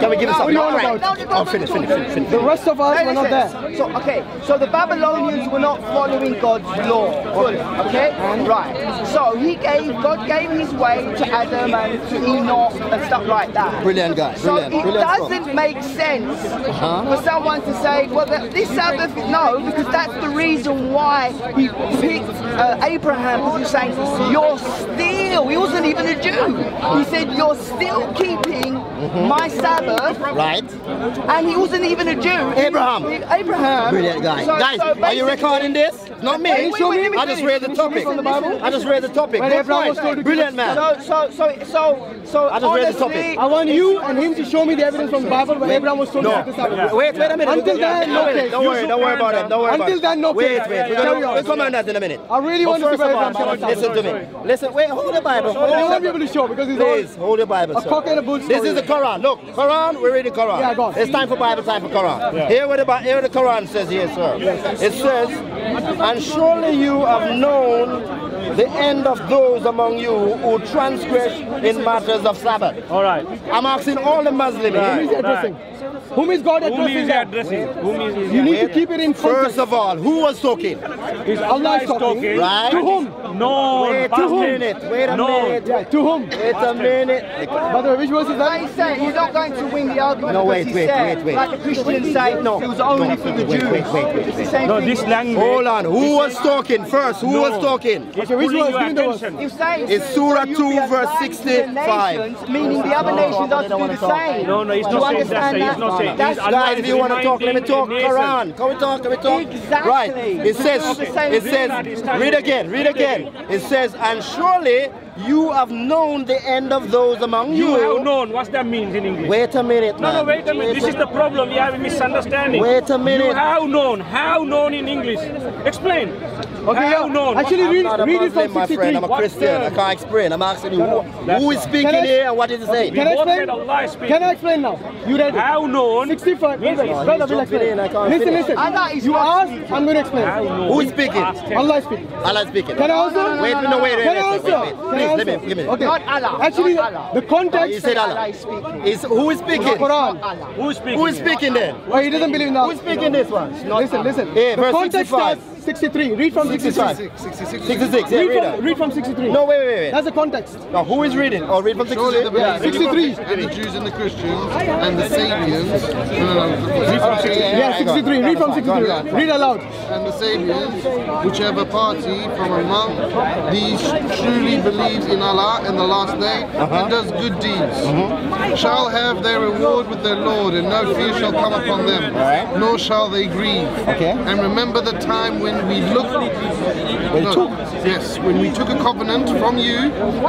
Can we give it
No,
something?
no,
All right.
no, no, no,
Oh, finish,
no,
finish, finish, finish.
The rest of us
Hey,
were not there.
So okay, so the Babylonians were not following God's law fully. Okay, right. So He gave God gave His way to Adam and to Enoch and stuff like that.
Brilliant guy.
So
Brilliant.
it
Brilliant
doesn't make sense for someone to say, well, that this Sabbath, no, because that's the reason why he picked uh, Abraham. He's saying, you're still, he wasn't even a Jew. He said, you're still keeping mm-hmm. my Sabbath,
Right.
and he wasn't even a Jew.
Abraham.
he- Abraham.
Brilliant guy.
So-
Guys,
so
are you recording this? Not me.
Wait, wait, wait, me
I just read the topic.
from the Bible?
I just read the topic.
When
Good
Abraham was
point.
to
Brilliant man.
So, so, so, so, so.
I just read the topic.
I want you and him to show me the evidence from the Bible where Abraham was told
No.
to the Sabbath.
Wait, wait a minute.
Until then, no case.
Don't worry, don't worry about it. Don't worry about
Until
it.
then, no
Wait,
case.
wait. We're gonna we'll come on that in a minute.
I really want to see
first
where
of all,
Abraham
Listen to me. Listen, wait, hold the Bible. Hold the
won't be
Bible.
able to show because it's
Please, hold the Bible,
a
sir.
cock and a bull
This is the Quran. Look, Quran, we're reading Quran.
Yeah, go on.
It's time for Bible, time for Quran. Here what the, Bi- here the Quran says here, sir. It says, and surely you have known the end of those among you who transgress in matters of Sabbath.
All right.
I'm asking all the Muslims.
He addressing? Whom is God
Whom
addressing?
is he addressing? Whom is he
You need to keep it in
First of all, who was talking?
Is
Allah is talking.
Right?
To whom?
No.
Wait a
past
minute. Wait a
No.
minute.
Yeah, to whom?
Wait a minute.
By the way, which verse is
Like
that?
he's saying, you're not going to win the argument
No,
because
wait,
he
wait,
said,
wait, wait.
like the Christian say,
No,
it was only
no,
for the
wait,
Jews.
wait, wait, wait,
It's the
wait.
same
No, this language.
Hold on. Who was talking first? Who was talking?
It's
Okay, which
pulling
one?
your
Give me the verse.
attention.
He was saying,
It's Surah 2 verse
aligned to the
65.
Meaning the other nations are to do the same.
No, no, he's not saying that,
understand
sir. He's not saying.
That's
He's-
Guys, if you want to talk, let me talk.
the nation.
Quran. Can we talk? Can we talk?
Exactly.
Right. It says,
not the same.
it says, read again, read again. It says, and surely you have known the end of those among
You You have
you.
known. What's that means in English?
Wait a minute,
No, no, wait a minute. This is the problem. We have a misunderstanding.
Wait a minute.
You have known. How known in English? Explain.
Okay,
how
yeah.
known.
Actually, read,
not a
read it
Muslim,
from
my friend. I'm a
What's
Christian.
the-
I can't explain. I'm asking you, who, who is speaking
I-
here and what is he saying?
Can I explain?
Allah is speaking.
Can I explain now? You read it.
How known?
65. Wait, wait,
No,
brother, will explain.
in, I can't
Listen, listen.
Allah is
You
not
asked, I'm going to explain.
Who is speaking?
Allah is speaking.
Allah is speaking.
Can I answer?
Wait, no, wait, wait,
Can I
wait,
answer?
wait, wait.
Can
let me, give me.
Okay.
Not Allah,
Actually,
not Allah.
the
You
context,
said
Allah
Allah.
is speaking.
Is, who is speaking?
Quran.
Who is speaking?
Who is speaking then?
Well, he doesn't believe in that.
Who is speaking this one?
Listen, listen.
Hey,
the
verse
context
65.
Starts 63. Read from 63.
65. 66. Yeah,
Read
read
from, read from 63.
No, wait, wait, wait.
That's the context.
Now, who is reading? Oh, read from
Surely the
66.
Yeah, 63.
and the Jews and the Christians and the Sabians no, no, no,
Yeah, 63. Read from 63. Read aloud.
and the Sabians, whichever party from among these truly believes in Allah and the last day uh-huh. and does good deeds, uh-huh. shall have their reward with their Lord, and no fear shall come upon them, nor shall they grieve.
Okay.
And remember the time when we looked no, yes, when we took a covenant from you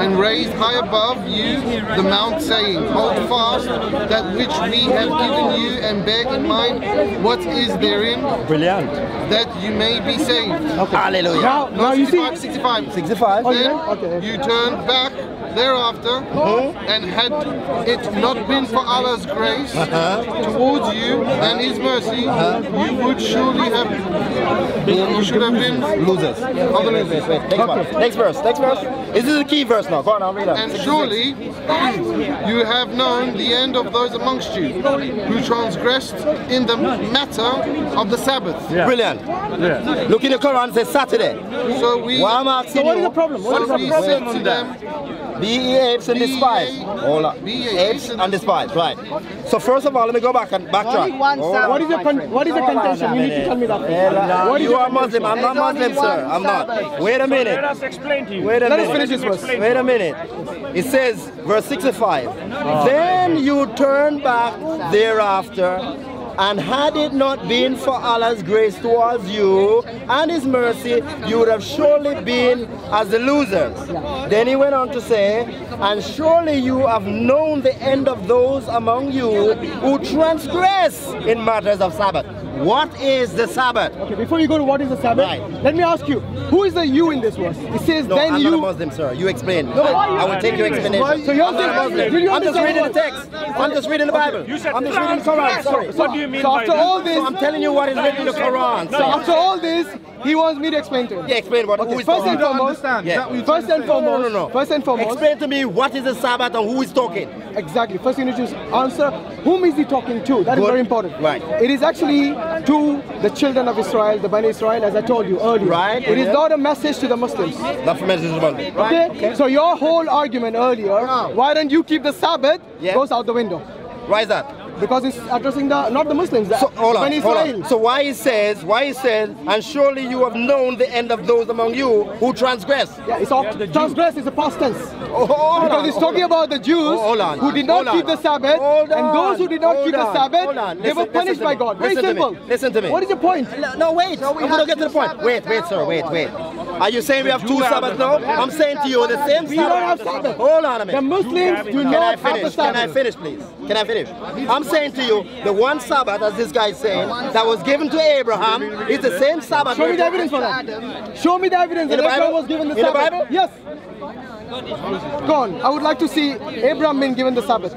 and raised high above you the mount, saying, Hold fast that which we have given you, and bear in mind what is therein,
Brilliant.
that you may be saved.
Hallelujah.
Now,
No,
now you see.
65, 65.
65.
Okay.
Then
Okay.
you turned back thereafter, and had it not been for Allah's grace towards you and His mercy, you would surely have been, you should have been
Losers.
of the
Wait,
losers.
wait, next one. Next verse. Next verse. This is the key verse now. Go on, I'll read that.
And surely you have known the end of those amongst you who transgressed in the matter of the Sabbath.
Brilliant.
Yeah.
Look in the Quran, it says Saturday.
So we,
Why I'm asking
So what is
you,
the problem? What is
so
the problem?
to them,
Be ye apes and
Be ye-
despise. Hold on.
be ye
Apes and despise. Right. So first of all, let me go back and backtrack.
Only one
Hold on.
Sabbath.
What is the con- what is the contention? You need to tell me that. What is
You
the
are Muslim. I'm not Muslim, sir. I'm not. Wait a minute.
Let us explain to you.
Wait a
Let us finish this verse.
Wait a minute. It says, verse 65, Then you turn back thereafter, and had it not been for Allah's grace towards you and His mercy, you would have surely been as the losers. Then he went on to say, And surely you have known the end of those among you who transgress in matters of Sabbath. What is the Sabbath?
Okay, before you go to what is the Sabbath,
Right.
let me ask you, who is the you in this verse? It says
No,
then
I'm
you.
not a Muslim, sir. You explain. I, I will take your explanation.
So you're
I'm not a
saying-
Muslim.
did you
I'm just
understand
reading the text. I'm just reading the Bible.
You said
I'm just reading the Quran. Sorry.
What do you mean
So
by
after
that?
all this,
So I'm telling you what is written in the Quran.
so after all this, he wants me to explain to him.
Yeah, explain what. who
Okay, first and
talking.
foremost,
Yeah.
first and foremost,
no, no, no.
first and foremost,
Explain to me what is the Sabbath and who is talking.
exactly. First, you need to answer whom is he talking to? That is very important.
Right.
It is actually to the children of Israel, the Bani Israel, as I told you earlier.
Right,
It is
yeah.
not a message to the Muslims.
Not for messages about it.
Okay? So your whole argument earlier, why don't you keep the Sabbath,
Yeah.
goes out the window.
Why is that?
Because it's addressing the not the Muslims.
So, hold on, hold on. So why he says, why he says, and surely you have known the end of those among you who transgress.
Yeah, it's all transgress is a past tense.
Oh, hold
Because
on,
it's
hold
talking
on.
about the Jews
Oh, hold on,
who did not keep the Sabbath,
Hold
and those who did not keep the Sabbath,
hold on.
they were punished by God. Very
Listen to
simple.
Listen to me.
What is your point?
No, no, wait. I'm going to get to the point. Wait, wait, sir. Wait, wait. Are you saying we have two Sabbaths now? I'm saying to you the same
We don't have
Sabbath.
Sabbath.
Hold on a minute. The.
Muslims do
Can I
not have the
finish? Can I
Sabbath.
finish, please? Can I finish? I'm saying to you, the one Sabbath, as this guy is saying, that was given to Abraham is the same Sabbath.
Show me the evidence for that. Show me the evidence that Abraham was given the
In the
Sabbath.
Bible?
Yes. Go on. I would like to see Abraham being given the Sabbath.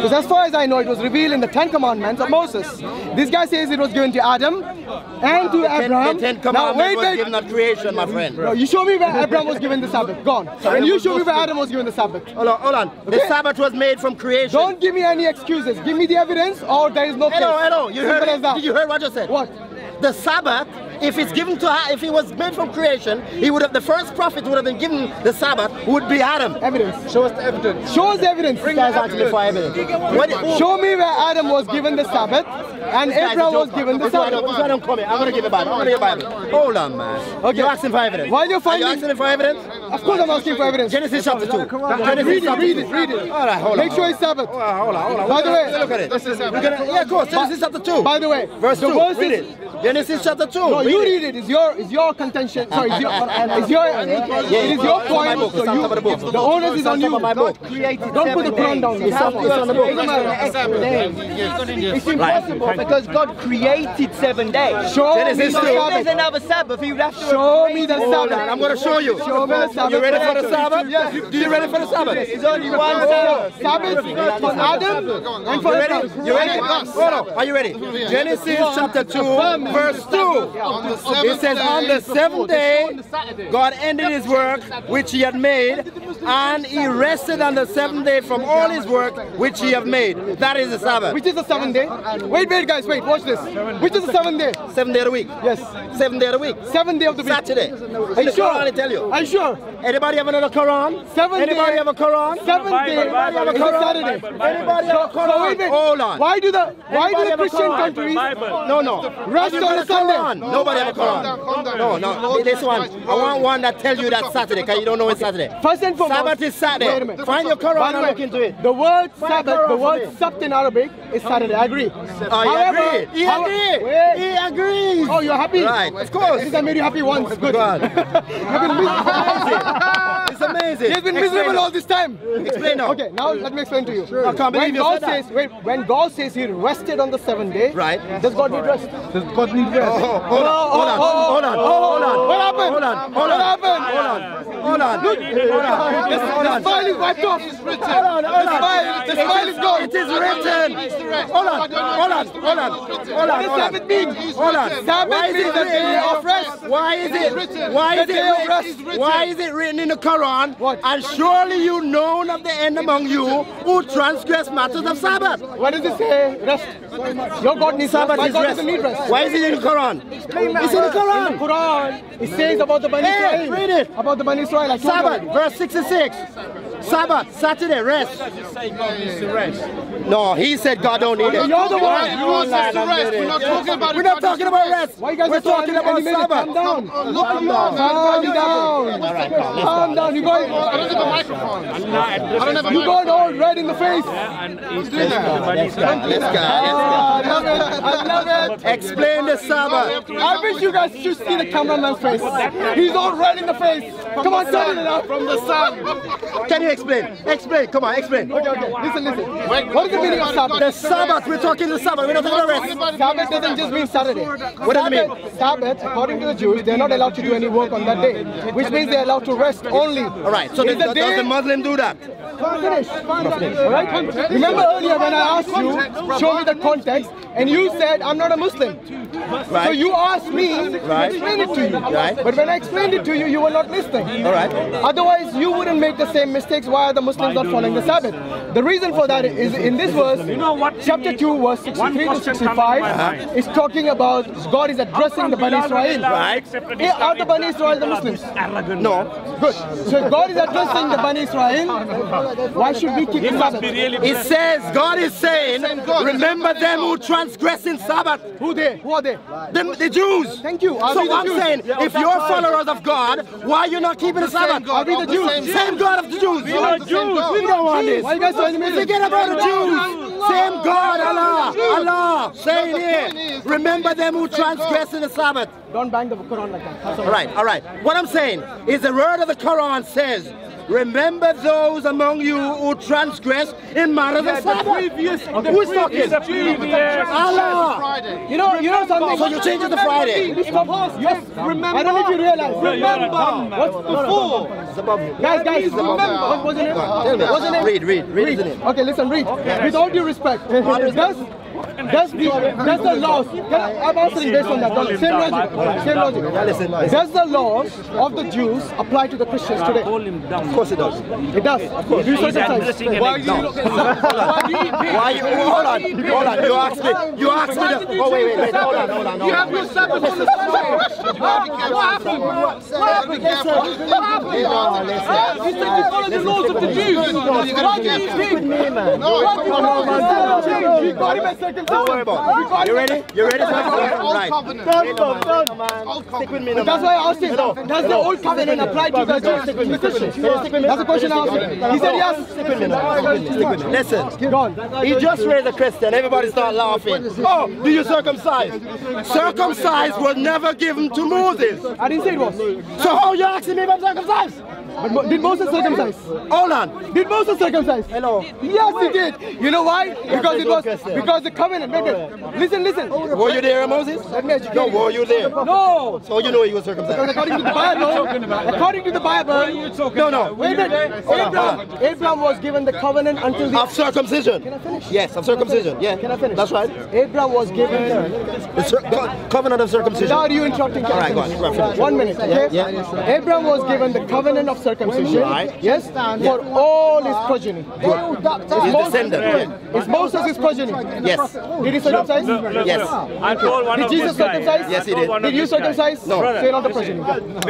Because as far as I know, it was revealed in the Ten Commandments of Moses. This guy says it was given to Adam and to
Ten,
Abraham.
the Ten
now
Commandments
wait,
was
wait.
given at creation, my friend.
No, you show me where Abraham was given the Sabbath. Go on. And you show me where Adam was given the Sabbath.
Hold on, hold on. The Sabbath was made from creation.
Don't give me any excuses. Give me the evidence or there is no case.
Hello, hello. You heard
Simple
it?
that.
Did you hear what I said?
What?
The Sabbath, if it's given to her, if it was made from creation, he would have the first prophet would have been given the Sabbath would be Adam.
Evidence.
Show us the evidence.
Show us the evidence.
Bring guys me for evidence. What,
Show me where Adam was given the Sabbath and Abraham was given the
This is why I don't-
Sabbath.
this is I don't come here. I'm gonna give you Bible. I'm gonna give you Bible. Hold on, man.
Okay.
You're asking for evidence.
While you're
Are you asking for evidence?
Of course I'm asking for evidence.
Genesis chapter 2. Genesis
Read it, read it, read it.
All right, hold on.
Make sure it's Sabbath.
Hold on, hold on.
By the way-
look at it. Yeah, of course. Genesis chapter 2.
By the way,
verse 2. Read it. Genesis chapter 2.
No, you
it.
read it. It's your, it's your contention. Sorry, it's your, it's your, it is your
It's on my
point.
book.
So you,
the book.
the onus is on you.
my book.
Don't put the Quran down.
It's on- it's on the book.
Doesn't matter.
It's impossible because God created seven days.
Show me the
two.
If there's another Sabbath, he would have to
Show me the Sabbath.
I'm gonna show you.
Show me the Sabbath.
You ready for the Sabbath?
Yes.
Do you ready for the Sabbath?
There's only one Sabbath.
Sabbath for Adam and for
You ready? You ready? Are you ready? Genesis chapter 2, verse 2. It says, On the seventh day, God ended his work which he had made, and he rested on the seventh day from all his work which he had made. That is the Sabbath.
Which is the seventh day? Wait, wait, guys, wait, watch this. Which is the seventh day?
Seventh day of the week.
Yes.
Seventh day of the week.
Seventh day of the week.
Saturday.
Are you sure?
Will tell you.
Are you sure?
Anybody have another Quran?
Seventh
Anybody
day.
have a Quran?
Seventh day
Bible,
is a
Bible,
Saturday.
Bible,
Anybody have a
So
Quran?
wait, wait.
Hold on.
Why do the why do the
have a
Christian
Quran?
countries
Bible.
No, no.
rest
Have you
on
got
a
a
Sunday?
Quran? Nobody have a
Calm down, calm
Quran.
down.
No, no. This one. I want one that tells you that Saturday, because you don't know it's Saturday.
First and foremost,
Sabbath is Saturday.
Wait a minute.
Find your Quran
the
and
way,
look into it.
The word
Find
Sabbath, the word
me.
Sabt in Arabic is Saturday. I agree.
He
However-
He
how-
agreed.
Wait.
He agrees.
Oh, you're happy?
Right, of course.
Because I made you happy once. Good.
Go on.
I've been miserable.
It's amazing.
He's been
Explain
miserable
it.
all this time.
Explain now.
Okay, now let me explain to you.
I can't believe
when
you
God
said that.
says, wait, when God says He rested on the seventh day,
Right.
Does God need rest? Does God need rest?
Oh, oh hold on, oh, hold on, oh, hold on, hold on.
What happened?
Hold on, hold
What
on.
happened?
Hold on, hold on. Look, hold on.
The,
Hold
smile is wiped off.
Hold on, hold on.
The smile, is gone.
It is written. Hold on, hold on, hold on, hold on.
What does
hold
Sabbath mean?
Hold on.
Sabbath
Why is
means
it
the day
written?
of rest.
Why is it? Why is it? written- Why is it written in the Quran?
What?
And surely you know of the end among you who transgress matters of Sabbath.
What does it say? Rest. Your God needs
Sabbath
rest. My
is
God
rest.
doesn't need rest.
Why is it in the Quran? It's in the
In the
Quran.
Quran, it says about the Bani
Hey, read it.
About the Bani Israel. I told you
Sabbath, verse 66. Sabbath, Saturday, rest. rest. No, he said God don't need it.
You're the one.
Right, you want us to rest. We're not talking about
We're not talking about rest.
Why you guys
We're
are so
talking about
animated?
Sabbath.
Calm down.
Calm down.
Calm down. Calm down. You
I don't have a microphone. I don't have a
you got
microphone.
all red in the face.
And he's telling everybody
This guy, this.
Ah, I love it. I love it.
Explain the Sabbath.
I wish you guys should see the cameraman's face. He's all red in the face. Come on, turn it up.
From the sun.
Can you explain? Explain. Come on, explain.
Okay, okay. Listen, listen. What is the meaning of Sabbath?
The Sabbath. We're talking the Sabbath. We're not talking about rest.
Sabbath doesn't just mean Saturday.
What does it mean?
Sabbath, according to the Jews, they're not allowed to do any work on that day, which means they're allowed to rest only.
All right. So the,
the
does the Muslim do that?
Finish. All right? Remember earlier when I asked you, show me the context, and you said, I'm not a Muslim. right?
Right.
So you asked me
Right.
to explain it to you.
Right.
But when I explained it to you, you were not listening.
All right.
Otherwise, you wouldn't make the same mistakes. Why are the Muslims not following the Sabbath? The reason for that is in this verse, you
know what
chapter 2, verse 63 to
question comes to my
65,
mind.
is talking about God is addressing the Bani Israel.
Right.
Are the Bani Israel the Muslims?
No.
Good. So God is addressing the Bani Israel, why should we keep the Sabbath?
It says, God is saying, remember them who transgress in Sabbath.
Who they? Who are they?
The, the Jews.
Thank you.
So I'm
Jews?
saying, if you're followers of God, why are you not keeping the Sabbath?
God,
Are we the
the
Jews?
same
Same God of the Jews.
We are Jews.
We don't want this.
Why you guys so enemies?
Forget about the Jews. Same God, Allah, Allah, saying here, remember them who transgress in the Sabbath.
Don't bang the Quran like that.
All right, all right. What I'm saying is the word of the Quran says, remember those among you who transgress in matters of Sabbath. Who is talking? Allah.
You know, you know something.
So you change it to Friday.
Yes, remember. I don't know if you realize. Remember. What's before? Guys, guys, remember. What was it?
Tell me.
What's the name?
Read, read, read.
Okay, listen, read. With all due respect, does does the does the laws? I'm answering based on that. Same logic. Same logic. Does the laws of the Jews apply to the Christians today?
Of course it does.
It does. Of course. You.
Why you Why you hold on, hold on. You asked me. You asked me. The, oh wait, wait, wait. Hold on, hold on. Hold on.
your Sabbath on the Sabbath. What happened? What happened?
You said you follow the laws of the Jews. Why do you think? We got him at circumcision.
Don't worry about it. You ready? You ready? Right.
Stick
with me,
that's why I asked him, does the old covenant apply to the Jews, to? That's the question I asked him. He said yes.
Stick with me now. Stick with me. Stick with me. Listen. He just raised a Christian. Everybody start laughing. Oh, do you circumcise? Circumcise was never given to Moses.
I didn't say it was.
So how you asking me if I'm circumcised?
But Mo- did Moses circumcise?
Hold on.
Did Moses circumcise?
Hello.
Yes, he did. You know why? Because it was because the covenant. Wait, wait. Listen, listen.
Were you there, Moses?
Let me educate
No, were you there?
No.
So you know he was
Because
circumcised.
according to the Bible, according to the Bible,
No, no.
wait a minute. Abraham, Abraham was given the covenant until the.
Of circumcision.
Can I finish?
Yes, of circumcision. Yeah.
Can I finish?
That's right.
Abraham was given.
The covenant of circumcision.
Without you interrupting,
All right, go on, go on, finish.
One minute, okay? Abraham was given the covenant of circumcision.
Right.
Yes, for all his progeny.
His descendant.
Is Moses his progeny?
Yes.
Did he circumcise?
Yes.
I told one
Did Jesus circumcise?
Yes, he did.
Did you circumcise?
No.
Say not the progeny.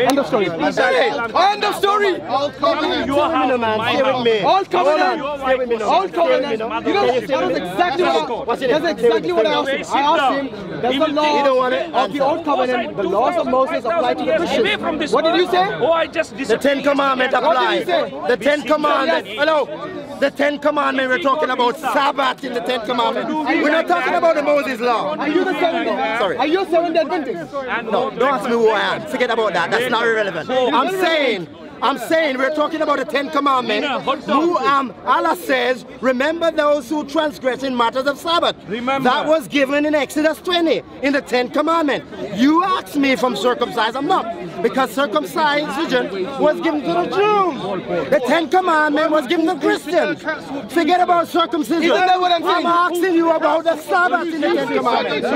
End of story. End of story.
Old covenant.
Your house,
man, stay with me.
All covenant.
Hold on, stay with me now.
All
Stay with me
covenant. You know, that was exactly what I, that's exactly what I asked him. I asked him, does the
You don't want it?
law of the old covenant, the laws of Moses apply to the
Away
Christians? What did you say?
Oh, I just
The Ten Commandments
What
apply.
did he say?
The Ten Commandments. Hello. The Ten Commandments. We're talking about Sabbath in the Ten Commandments. We're not talking about the Moses law.
Are you the seventh?
Sorry.
Are you seventh Adventist?
No, don't ask me who I am. Forget about that. That's not irrelevant. I'm saying, I'm saying we're talking about the Ten Commandments. Who um Allah says, remember those who transgress in matters of Sabbath.
Remember.
That was given in Exodus 20 in the Ten Commandments. You asked me if I'm circumcised. I'm not. Because circumcision was given to the Jews. The Ten Commandments was given to Christians. Forget about circumcision.
Isn't that what I'm saying?
I'm asking you about the Sabbath in the Ten Commandments.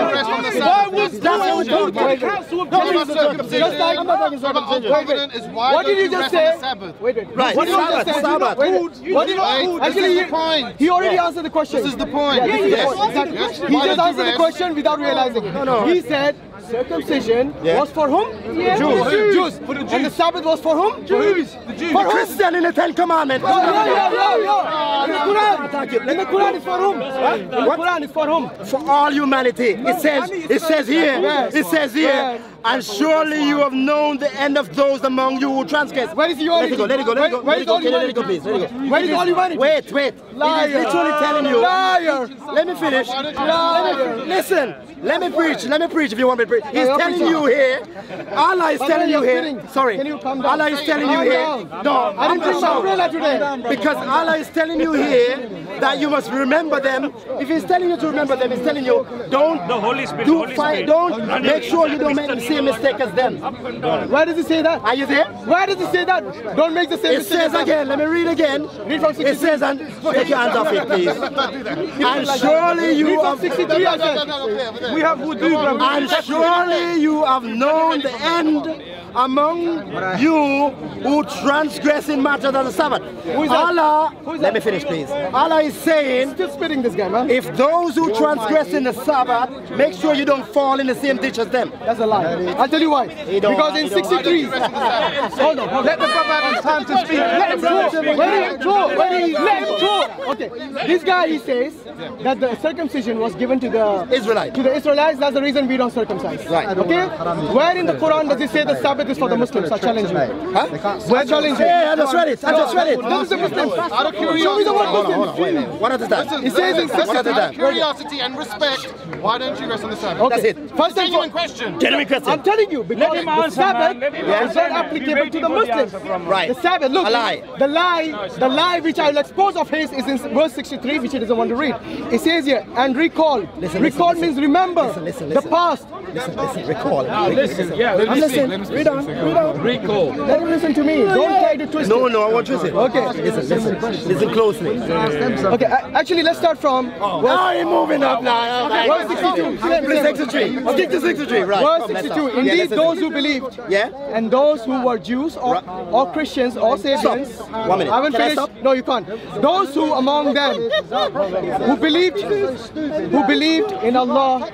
Why would
That's what
you
we're talking about.
What about circumcision?
Just like-
I'm not talking
What about old
circumcision.
is why
What did you just say?
Sabbath?
Wait, wait.
Right,
What did you just say?
Sabbath.
What did you?
this
Actually,
is the
he-
point.
he already answered the question.
This is the point.
Yeah, this is
Yes.
the point. Exactly.
Yes.
He just answered the question without realizing it. He said circumcision
Yeah.
was for whom? Jews. Jews. And the Sabbath was for whom? Jews.
For Christian in the Ten Commandments.
Yeah, yeah, yeah, yeah, yeah. In the Quran. In the Quran is for whom? In the
What?
Quran is for whom?
For all humanity. It says, it says here, it says here, and surely you have known the end of those among you who transgress.
Where is
Let
humanity?
it go, let it go, let it go,
Where
let it go,
all
Kenny, let it go, please, let it go.
Where is all humanity?
Wait, wait.
Liar.
It is literally telling you.
Liar.
Let me finish.
Liar.
Listen, let me preach, let me preach if you want me to preach. He's
you're
telling you here, Allah is telling
you're
here, sorry,
Can you calm down?
Allah is telling you here, no,
I didn't
I'm
bring my umbrella today.
because Allah is telling you here, that you must remember them, if he's telling you to remember them, he's telling you don't
The Holy Spirit,
do fight, don't make sure you don't make the same mistake as them.
Where does it say that?
Are you there?
Where does it say that? Don't make the same
It
mistake.
says
as
again, let me read again.
Read from
It
63.
says, and take your hands off it, please. And surely you have
63 again.
We have
And surely you have known the end among you who transgress in matters of the Sabbath.
Who is that?
Allah, let me finish please. Allah is saying,
Still spitting this guy, man.
if those who transgress in the Sabbath, make sure you don't fall in the same ditch as them.
That's a lie. I'll tell you why. Because in 63, hold on.
Let the brother have time to speak.
Let him talk. Let him talk. Let him, talk. Okay. This guy he says that the circumcision was given to the
Israelite.
To the Israelites. That's the reason we don't circumcise.
Right.
Okay. Where in the Quran does it say the Sabbath is for the Muslims? I challenge you.
Huh?
I challenge you.
Yeah, I just read it. I just read it.
This is the Muslims.
Out of
Show me the
curiosity,
word
Hold on, hold
Muslims.
on, wait, wait. One at a time.
It says in
One at a
63.
out of
time.
curiosity and respect, why don't you rest on the Sabbath?
Okay.
That's it.
First and
Genuine
foremost.
question.
Genuine question.
I'm telling you, because
him
the
answer,
Sabbath.
Let him
is
answer,
not applicable to the
waiting for the
Muslims.
Right.
The Sabbath, look,
A lie.
the lie, the lie which I will expose of his is in verse 63, which he doesn't want to read. It says here, and recall.
Listen,
recall
listen,
means remember
Listen, listen,
the past.
Listen, listen, recall.
Listen, yeah,
I'm listening. Read on, read on.
recall.
Let him listen to me. Don't try to twist
No,
it.
no, I want you to listen.
Okay.
Listen, listen. Listen closely.
Okay, actually, let's start from oh.
Now you're you moving up now.
verse 62. Same,
Please,
same.
63. Stick to 63, right.
Verse
Come, let's
62.
Start. Yeah,
Indeed,
listen.
those who believed
Yeah?
and those who were Jews or, or Christians or Sabians.
Stop. One minute.
I haven't
Can I
finished.
stop?
No, you can't. Those who among them who believed who believed in Allah.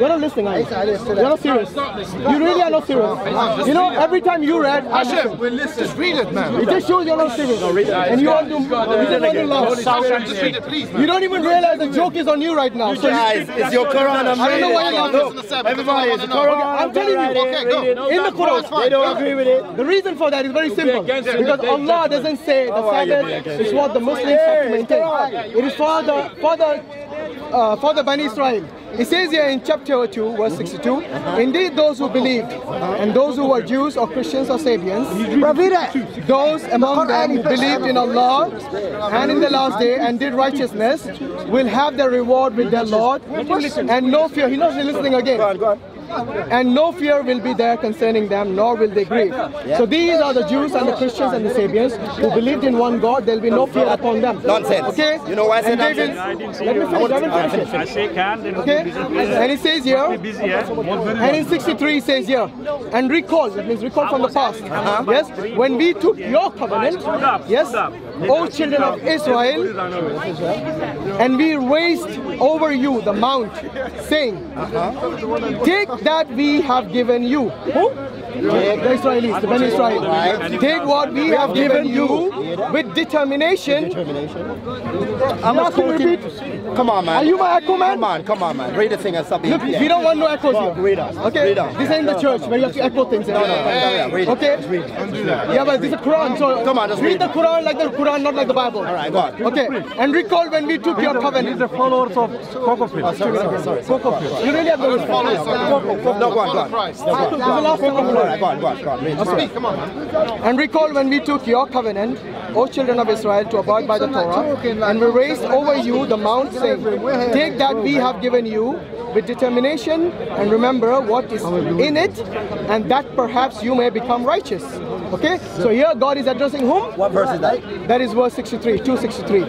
You're not listening, are you? You're not serious. You really are not serious. You know, every time you read, I
Hashim,
listen.
just read it, man.
It just shows you're not serious. And you want to, you just want to laugh.
Hashim, just read it, please.
You don't even realize the joke is on you right now. You-
Guys, it's your Quran. I'm
I don't know why you're
Look,
laughing.
on the
Everybody,
That's
it's
all
Quran.
Wanna know.
I'm telling you.
Okay, go.
In the Quran,
They don't agree with it.
The reason for that is very simple.
against.
Because Allah doesn't say the
are you
Sabbath is what the Muslims have to maintain. It is for the for the uh, for the Bani Israel. It says here in chapter 2, verse 62, Indeed, those who believed, and those who were Jews or Christians or Sabians, those among them who believed in Allah and in the last day and did righteousness will have their reward with their Lord, and no fear. He knows he's not listening again
Go on, go on.
And no fear will be there concerning them, nor will they grieve. So these are the Jews and the Christians and the Sabians who believed in one God. There will be no fear upon them.
Nonsense.
Okay.
You know why I
said they will-
I
Let me finish. Me
I
finish.
I say can,
Okay. And it says here.
busy, yeah?
And in 63 it says here, and recall, that means recall from the past.
Uh-huh.
Yes, when we took your covenant, yes, O children of Israel, and we raised over you the mount, saying, Take that we have given you. Who? The Israelis, the Bani Israel. Take what we have given you with determination.
I'm
You have to repeat.
Come on, man.
Are you my echo man?
Come on, come on, man. Read the thing and stop being
Look, we don't want no echoes here.
Read on.
Okay?
Read on.
This ain't the church where you have to echo things. No,
no, no, read it.
Okay?
Just read it.
Yeah, but this is a Quran, so
Come on, just
read
read
the. Quran like the Quran, not like the Bible.
All right, go on.
Okay, and recall when we took your covenant.
the followers of Cocofield.
Oh, sorry, sorry, sorry.
You really have no respect.
No, go on, go on.
This is the last time I'm
All
gonna-
right, go on, go on, go on.
Speak, come on, man.
And recall when we took your covenant, O children of Israel, to abide by the Torah, and we raised over you the mount, saying, Take that we have given you with determination, and remember what is in it, and that perhaps you may become righteous. Okay? So here God is addressing whom?
What verse is that?
That is verse 63, 263.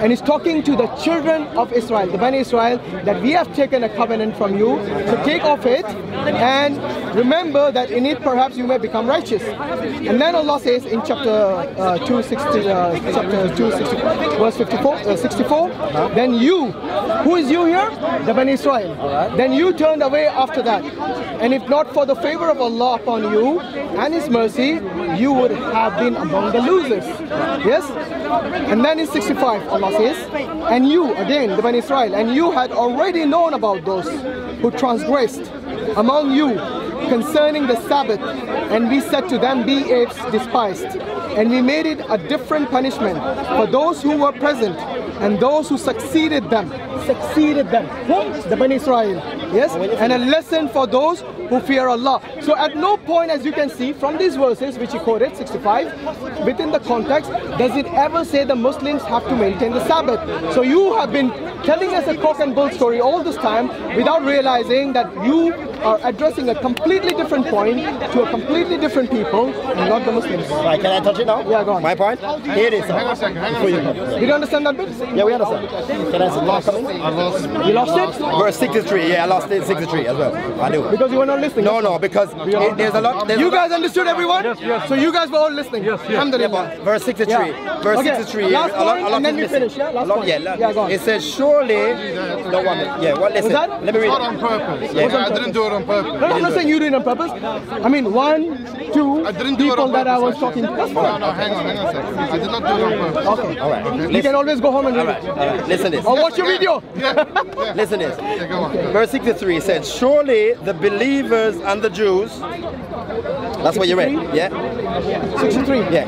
And he's talking to the children of Israel, the Bani Israel, that we have taken a covenant from you. So take off it and remember that in it perhaps you may become righteous. And then Allah says in chapter uh, 260, uh, chapter 260, verse 54, uh, 64, then you, who is you here? The Bani Israel. Then you turned away after that. And if not for the favor of Allah upon you and His mercy, you would have been among the losers. Yes? And then in 65, Allah says, and you, again, the Bani Israel, and you had already known about those who transgressed among you concerning the Sabbath, and we said to them, Be apes despised. And we made it a different punishment for those who were present and those who succeeded them. Succeeded them. Who? The Bani Israel. Yes, and a lesson for those who fear Allah. So at no point, as you can see from these verses which he quoted, 65, within the context, does it ever say the Muslims have to maintain the Sabbath. So you have been telling us a cock and bull story all this time without realizing that you are addressing a completely different point to a completely different people and not the Muslims.
Right, can I touch it now?
Yeah, go on.
My point? Here it is.
Hang on a second, hang on a second.
Did you understand that bit?
Yeah, we understand. Can I see lost coming?
I lost.
You lost it?
Verse 63, yeah, I lost it 63 as well. I do.
Because you were not listening.
No, no, because it, there's a lot. There's
You
a lot-
guys understood everyone?
Yes, yes.
So you guys were all listening? Yes,
Yeah,
Alhamdulillah.
but verse 63.
Yeah.
Verse
Okay,
63.
last
a lot,
point
a lot
and then we finish, yeah? Last
A lot-
point.
Yeah,
Yeah, go on.
It says, surely. No one. Yeah, what? Listen.
that?
Let me read
Not on purpose.
Yeah.
I didn't do it on purpose.
No, I'm not saying you did it on purpose. I mean, one, two
I didn't do it
people that I
purpose,
was talking to.
actually.
That's
No,
fine.
no, hang on, hang on a second. I did not do it on purpose.
Okay.
All right.
You can always go home and read it.
All right. Listen this.
Or watch your video.
Yeah, yeah.
Listen this.
Yeah.
Verse 63 said, Surely the believers and the Jews. That's what you read. Yeah?
63.
Yeah.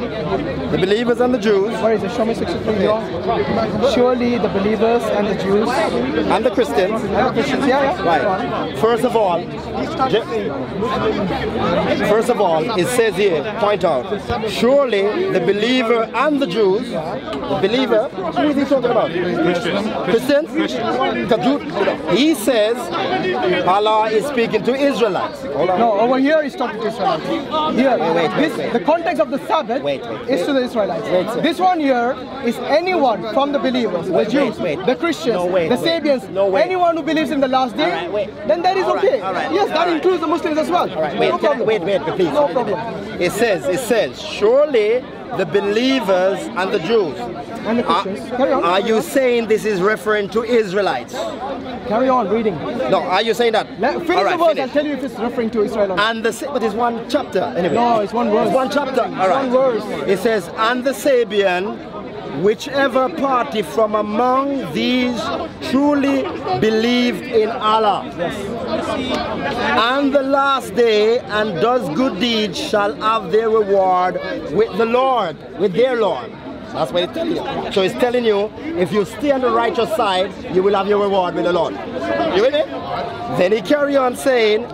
The believers and the Jews
Where is it? Show me 63. here. Surely the believers and the Jews
and the Christians.
and the Christians. Yeah, yeah.
Right. First of all, first of all, it says here, point out, surely the believer and the Jews, the believer, who is he talking about? Christians. Because Jew- he says Allah is speaking to Israelites.
No, over here he's talking to Israelites. Here,
wait, wait,
this,
wait.
the context of the Sabbath
Wait, wait,
is to the Israelites. This one here is anyone from the believers, the Jews, the Christians,
No,
the. Sabians,
No,
anyone who believes in the last day,
right,
then that is
All
okay.
right,
yes, that includes the Muslims as well.
All right, wait,
no
I-
problem.
wait, wait, please.
No problem.
It says, it says, surely the believers and the Jews.
And the
Are,
Christians. Carry on.
are you saying this is referring to Israelites?
Carry on reading.
No, are you saying that?
Let, finish
All right,
the verse. I'll tell you if it's referring to Israel or not.
And the but it's one chapter anyway.
No, it's one verse.
It's one chapter. All right.
one verse.
It says, and the Sabian, whichever party from among these truly believed in Allah, and the last day, and does good deeds, shall have their reward with the Lord, with their Lord. That's what it's telling you. So it's telling you, if you stay on the righteous side, you will have your reward with the Lord. You with me? Then he carry on saying,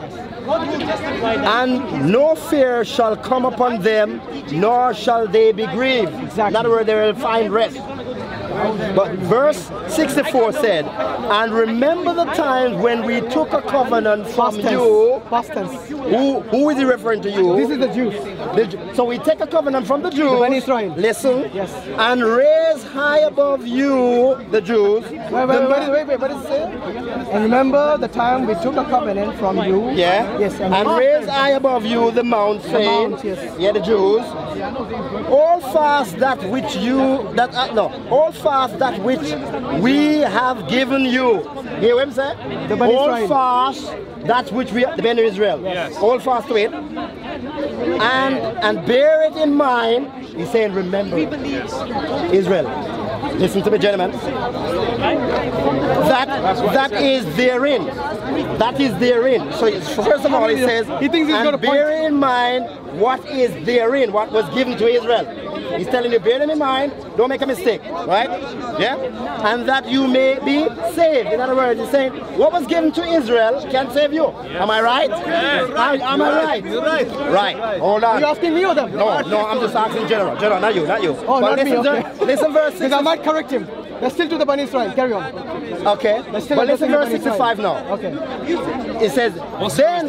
and no fear shall come upon them, nor shall they be grieved. In other words, they will find rest. But verse 64 said, And remember the times when we took a covenant from you. Who, who is he referring to you?
This is the Jews.
The so we take a covenant from the Jews.
Bani Israel.
Listen.
Yes.
And raise high above you, the Jews.
Wait,
the
wait,
ma-
wait, wait, wait, what does it say? And remember the time we took a covenant from you.
Yeah.
Yes, and,
And raise high above you the mount, saying,
mount, yes.
yeah, the Jews. All fast that which you that uh, no, all fast that which we have given you. Hear what I'm saying?
The Israel.
fast that which we the Bani Israel.
Yes.
All fast to it. And and bear it in mind. He's saying, remember Israel. Listen to me, gentlemen. That that is therein. That is therein. So first of all, he says,
He thinks he's
and bear in mind what is therein, what was given to Israel. He's telling you, bear them in mind, don't make a mistake, right? Yeah? And that you may be saved. In other words, he's saying, what was given to Israel can save you. Am I right? Yes. Am, am I right? You're right. Right. Hold
Are you
on.
asking me or them?
No, no, I'm just asking general. General, not you, not you.
Oh,
But
not me,
listen,
okay.
listen verse
Because I might correct him. Let's still do the Bani Israel. Carry on.
Okay.
Let's still
But listen
addressing
verse
the Bani
65 now.
Okay.
It says, then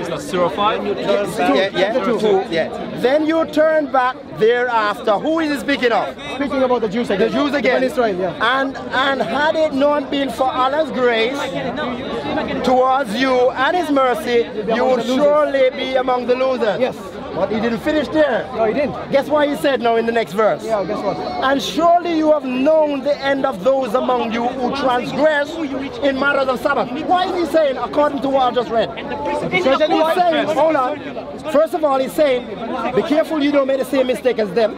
yeah, yeah, two, yeah. Then you turn back thereafter. Who is he speaking of?
Speaking about the Jews again.
The
again.
Jews again.
Bani Israel, yeah.
And and had it not been for Allah's grace towards you and His mercy, you would surely be among the losers.
Yes.
But he didn't finish there.
No, he didn't.
Guess what he said now in the next verse?
Yeah, guess what?
And surely you have known the end of those among you who transgress in matters of Sabbath. Why is he saying, according to what I just read? He's saying, hold on. First of all, he's saying, be careful you don't make the same mistake as them.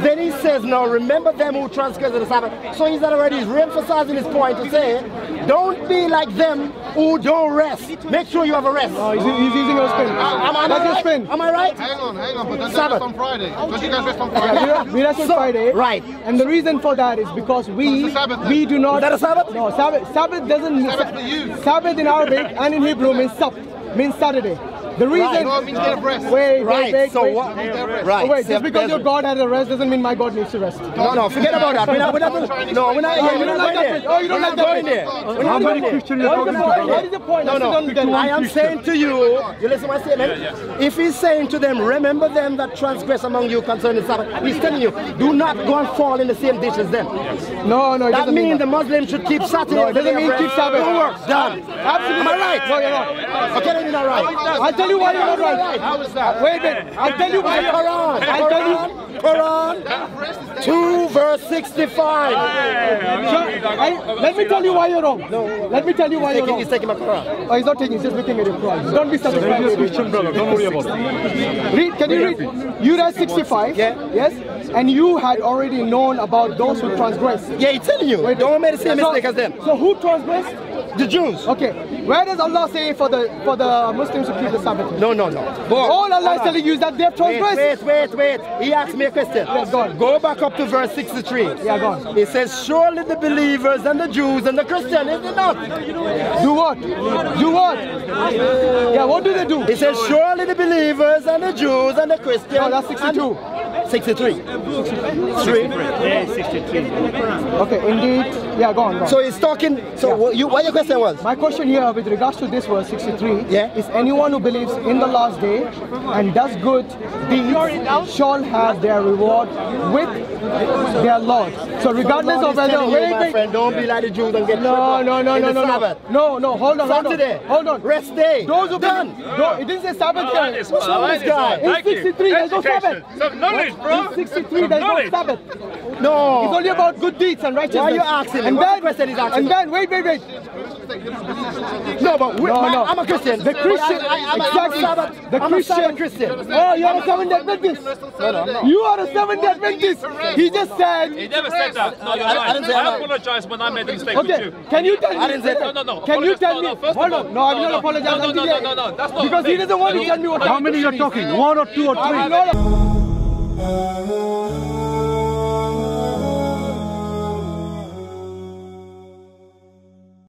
Then he says, now remember them who transgress in the Sabbath. So he's already he's re-emphasizing his point to say, don't be like them who don't rest. Make sure you have a rest.
Oh, he's, he's using your spin.
Uh, am, am
That's
I
your
right?
spin.
Am I right?
Hang on, hang on, but don't
Sabbath.
on Friday? Oh, don't you guys rest on
Yeah, we
Friday?
rest- we rest on
So-
Friday.
right.
And the reason for that is because we
It's Sabbath
we do not.
Is that a Sabbath?
No, Sabbath. Sabbath doesn't mean
Sabbath.
Sabbath in Arabic and in Hebrew means Sabt, means Saturday. The reason.
It means get a rest.
Wait,
Right.
wait,
So
wait.
what? Right.
Oh, wait, just because your God has a rest doesn't mean my God needs to rest.
No, no, forget about that. We're not, we're not, no, we're not, yeah,
you don't
not
like that Oh, you don't like that
there. We're
How
not
many
there.
Christians you
What is the
talking
point?
to?
What is the point?
No, no.
sit down and
I am saying to you, you listen to my statement. If he's saying to them, remember them that transgress among you concerning Sabbath, he's telling you, do not go and fall in the same ditch as them.
No, no,
That means the Muslims should keep Saturday.
No, it doesn't
as a day
mean keep. Sabbath.
Done.
Absolutely.
Am I right?
No, you're not.
Okay, then you're not right.
I'll tell you why you're not right.
How is that?
Wait a minute. I'll tell you why you're
Quran,
I'll tell you.
Quran, Quran, 2 verse 65.
Sure. I, let me tell you why you're wrong. No. Let me tell you why you're wrong.
he's taking my Quran.
Oh, he's not taking. He's just looking at your Quran. Don't be
He's a. Christian brother, don't worry about it.
Read. Can you read? You read 65.
Yeah.
Yes. And you had already known about those who transgress.
Yeah, he's telling you. Wait, Don't make the same mistake as them.
So who transgressed?
The Jews.
Okay. Where does Allah say for the for the Muslims to keep the Sabbath?
No, no, no.
All Allah is telling you is that they have
Wait,
transgressed.
wait, wait, wait. He asked me a question.
Yes, go on.
Go back up to verse 63.
Yeah, go on.
It says, Surely the believers and the Jews and the Christians, is it not?
Do what? Do what? Yeah, what do they do?
It says, Surely the believers and the Jews and the Christians.
No, that's 62.
and- 63. Three.
Okay, indeed. Yeah, go on. Go on.
So he's talking. So what, you, what your question was?
My question here with regards to this verse 63
Yeah.
is anyone who believes in the last day and does good deeds shall have their reward with their Lord. So regardless
Lord
of
is
whether
telling you,
wait,
my
wait,
friend, don't be like the Jews and get
no,
tripled
no, no,
in
no,
the
no, no,
Sabbath.
no, no, hold on, hold on,
Saturday.
hold on.
Rest day.
Those who
Done.
believe, no, it didn't say Sabbath here.
What's wrong with this guy?
In 63, there's no Sabbath.
Some knowledge, bro.
In 63, there's no
knowledge.
Sabbath. It's only about good deeds and righteousness.
Why you asking me?
And
What's
then,
the question he's asking
and then, wait, wait, wait.
No, but we,
No,
my-
no.
I'm a Christian.
The Christian,
I, I, I'm,
exactly.
A, I'm a Sabbath,
the
I'm
Christian,
Christian.
Oh, you're a Seventh Day Adventist.
No, no, no.
You are a Seventh Day Adventist. He just said.
He never said that. No, you're
I- I didn't say
I apologize when I made the mistake with
Okay,
you.
can you tell me?
I didn't say that.
No, no, no.
Can you tell me? Hold on. No, I will
no,
not
no.
apologize
No, no, no, no, no, no. That's not
Because he doesn't want to tell me what
How many you're talking? One or two or
I
three?
not-